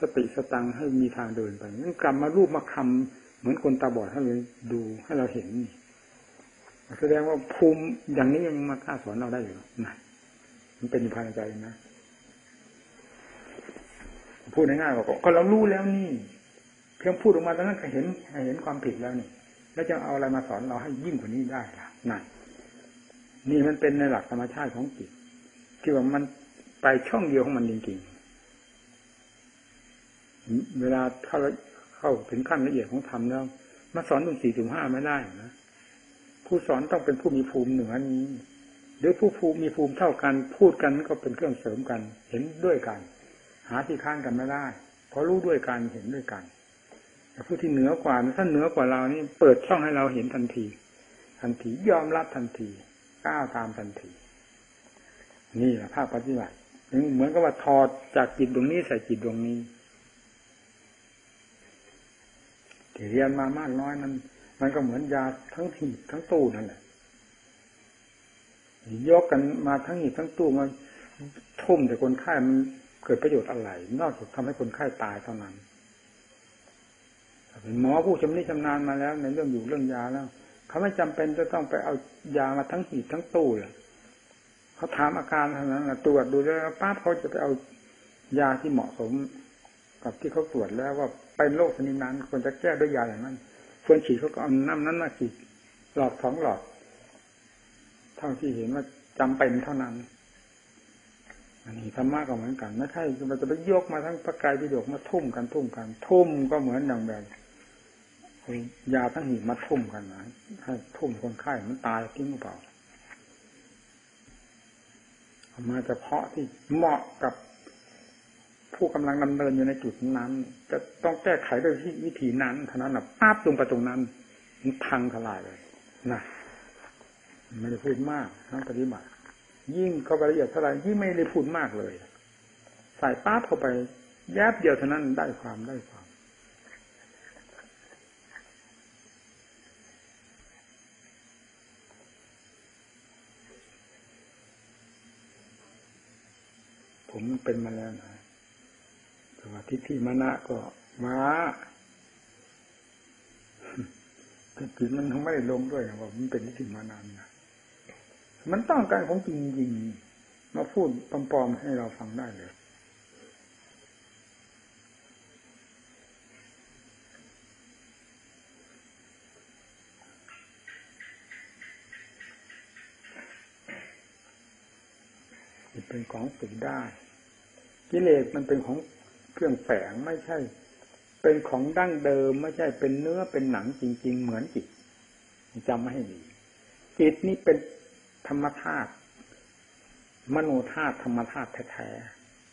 สติสตังให้มีทางเดินไปนั่นกลับมารูปมาคำเหมือนคนตาบอดให้เราดูให้เราเห็นแสดงว่าภูมิอย่างนี้ยังมากล้าสอนเราได้อยู่นะมันเป็นภายในใจนะ พูดง่ายๆว่าก็เรารู้แล้วนี่เพียงพูดออกมาแล้วนั้นก็เห็นเห็นความผิดแล้วนี่แล้วจะเอาอะไรมาสอนเราให้ยิ่งกว่านี้ได้ล่ะนั่นนี่มันเป็นในหลักธรรมชาติของจิตที่ว่ามันไปช่องเดียวของมันจริงๆเวลาเข้าเข้าถึงขั้นละเอียดของธรรมแล้วมาสอนตรงสี่ถึงห้าไม่ได้นะผู้สอนต้องเป็นผู้มีภูมิเหนือนี้หรือผู้ภูมิมีภูมิเท่ากัน พูดกันก็เป็นเครื่องเสริมกัน เห็นด้วยกัน หาที่ค้านกันไม่ได้ เพราะรู้ด้วยกันเห็นด้วยกันแต่ผู้ที่เหนือกว่าถ้าเหนือกว่าเรานี่เปิดช่องให้เราเห็นทันที ทันทียอมรับทันทีก้าวตามทันที นี่แหละภาพปฏิบัติเหมือนกับว่าถอดจากจิตดวงนี้ใส่จิตดวงนี้ที่เรียนมามากน้อยมัน มันก็เหมือนยาทั้งหีบทั้งตู้นั่นแหละยกกันมาทั้งหีบทั้งตู้มาทุ่มแต่คนไข้มัน เกิดประโยชน์อะไร นอกจากทำให้คนไข้ตายเท่านั้นเป็นหมอผู้ชำนิชำนาญมาแล้ว ในเรื่องอยู่เรื่องยาแล้ว เขาไม่จำเป็นจะต้องไปเอายามาทั้งหีบทั้งตู้เลยเขาถามอาการเท่านั้นตรวจดูแล้วป้าเขาจะไปเอายาที่เหมาะสม กับที่เขาตรวจแล้วว่าเป็นโรคชนิดนั้นควรจะแก้ด้วยยาอย่างนั้นควรฉีดเขาก็เอาน้ำนั้นมาฉีดหลอดสองหลอดเท่าที่เห็นว่าจำเป็นเท่านั้น อันนี้ธรรมะก็เหมือนกันไม่ใช่มันจะไปยกมาทั้งประกายประโยคมาทุ่มกันทุ่มกัน ทุ่มก็เหมือนอย่างแบบยาทั้งหีมาทุ่มกันนะให้ทุ่มคนไข้มันตายทิ้งหรือเปล่าเอามาเฉพาะที่เหมาะกับผู้กำลังดำเนินอยู่ในจุดนั้น จะต้องแก้ไขด้วยวิธีนั้นเท่านั้นนะภาพตรงไปตรงนั้นมันพังทลายเลยนะไม่ได้พูดมากทั้งปฏิบัติ ยิ่งเข้าไปละเอียดเท่าไหร่ยิ่งไม่ได้พูดมากเลย ใส่ป้าเข้าไป แยบเดียวเท่านั้นได้ความได้ความ ผมเป็นมาแล้วนะแต่ว่าทิฏฐิมณะก็มาจิตมันทั้งไม่ได้ลงด้วยว่ามันเป็นทิฏฐิมานานนะ มันต้องการของจริงจริงมาพูดปลอมๆให้เราฟังได้เลย เป็นของฝึกได้ กิเลสมันเป็นของเครื่องแฝงไม่ใช่ เป็นของดั้งเดิมไม่ใช่เป็นเนื้อเป็นหนังจริง ๆ เหมือนจิตจำไม่ให้ดีจิตนี่เป็น ธรรมธาตุมโนธาตุธรรมธาตุแท้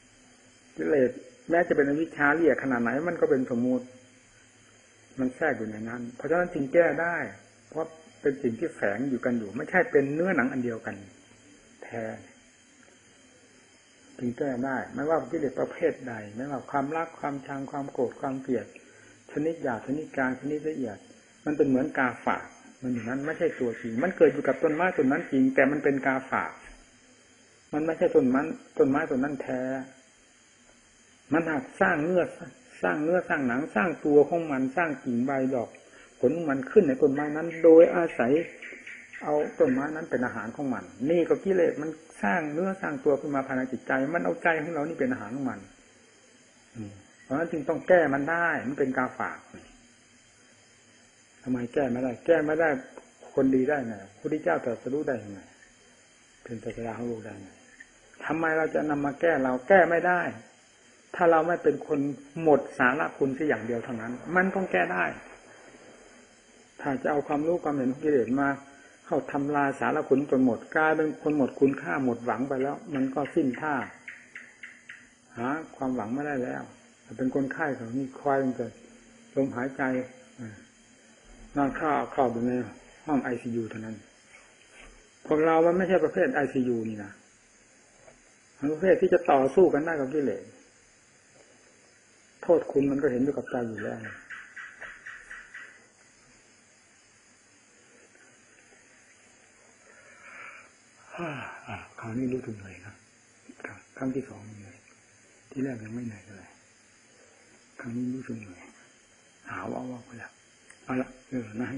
ๆกิเลสแม้จะเป็นวิชาเรียกขนาดไหน มันก็เป็นสมมุติ มันแทรกอยู่ในนั้น เพราะฉะนั้นจึงแก้ได้ เพราะเป็นสิ่งที่แฝงอยู่กันอยู่ ไม่ใช่เป็นเนื้อหนังอันเดียวกัน แท้จึงแก้ได้ ไม่ว่ากิเลสประเภทใด ไม่ว่าความรักความชังความโกรธความเกลียดชนิดหยาบชนิดกลางชนิดละเอียด มันเป็นเหมือนกาฝาก มันอย่างนั้นไม่ใช่ตัวจริง มันเกิดอยู่กับต้นไม้ต้นนั้นจริง แต่มันเป็นกาฝาก มันไม่ใช่ต้นมันต้นไม้ต้นนั้นแท้ มันหากสร้างเนื้อสร้างเนื้อสร้างหนังสร้างตัวของมันสร้างกิ่งใบดอก ผลมันขึ้นในต้นไม้นั้น โดยอาศัย เอาต้นไม้นั้นเป็นอาหารของมัน นี่ก็กิเลสมันสร้างเนื้อสร้างตัวขึ้นมาภายในจิตใจ มันเอาใจของเรานี่เป็นอาหารของมันเพราะฉะนั้นจึงต้องแก้มันได้ มันเป็นกาฝาก ทำไมแก้ไม่ได้ แก้ไม่ได้คนดีได้ไงพระพุทธเจ้าตรัสรู้ได้ยังไงเป็นปัญญาของลูกได้ไงทำไมเราจะนำมาแก้เราแก้ไม่ได้ ถ้าเราไม่เป็นคนหมดสาระคุณสักอย่างเดียวเท่านั้น มันต้องแก้ได้ ถ้าจะเอาความรู้ความเห็นของกิเลสมา เข้าทำลายสารคุณจนหมดกลายเป็นคนหมดคุณค่าหมดหวังไปแล้ว มันก็สิ้นท่าหาความหวังไม่ได้แล้วเป็นคนไข้ของนี่คอยมันจะลมหายใจ นอนข้าเข้าอยู่ในห้องไอซียูเท่านั้นพวกเรามันไม่ใช่ประเภทไอซียูนี่นะมันประเภทที่จะต่อสู้กันได้กับกิเลสโทษคุณมันก็เห็นอยู่กับใจอยู่แล้วคราวนี้รู้สึกเหนื่อยครับครั้งที่สองเหนื่อยที่แรกยังไม่เหนื่อยเลยครั้งนี้รู้สึกเหนื่อยหาว่าว่าไปแล้ว เอาละเออนะให้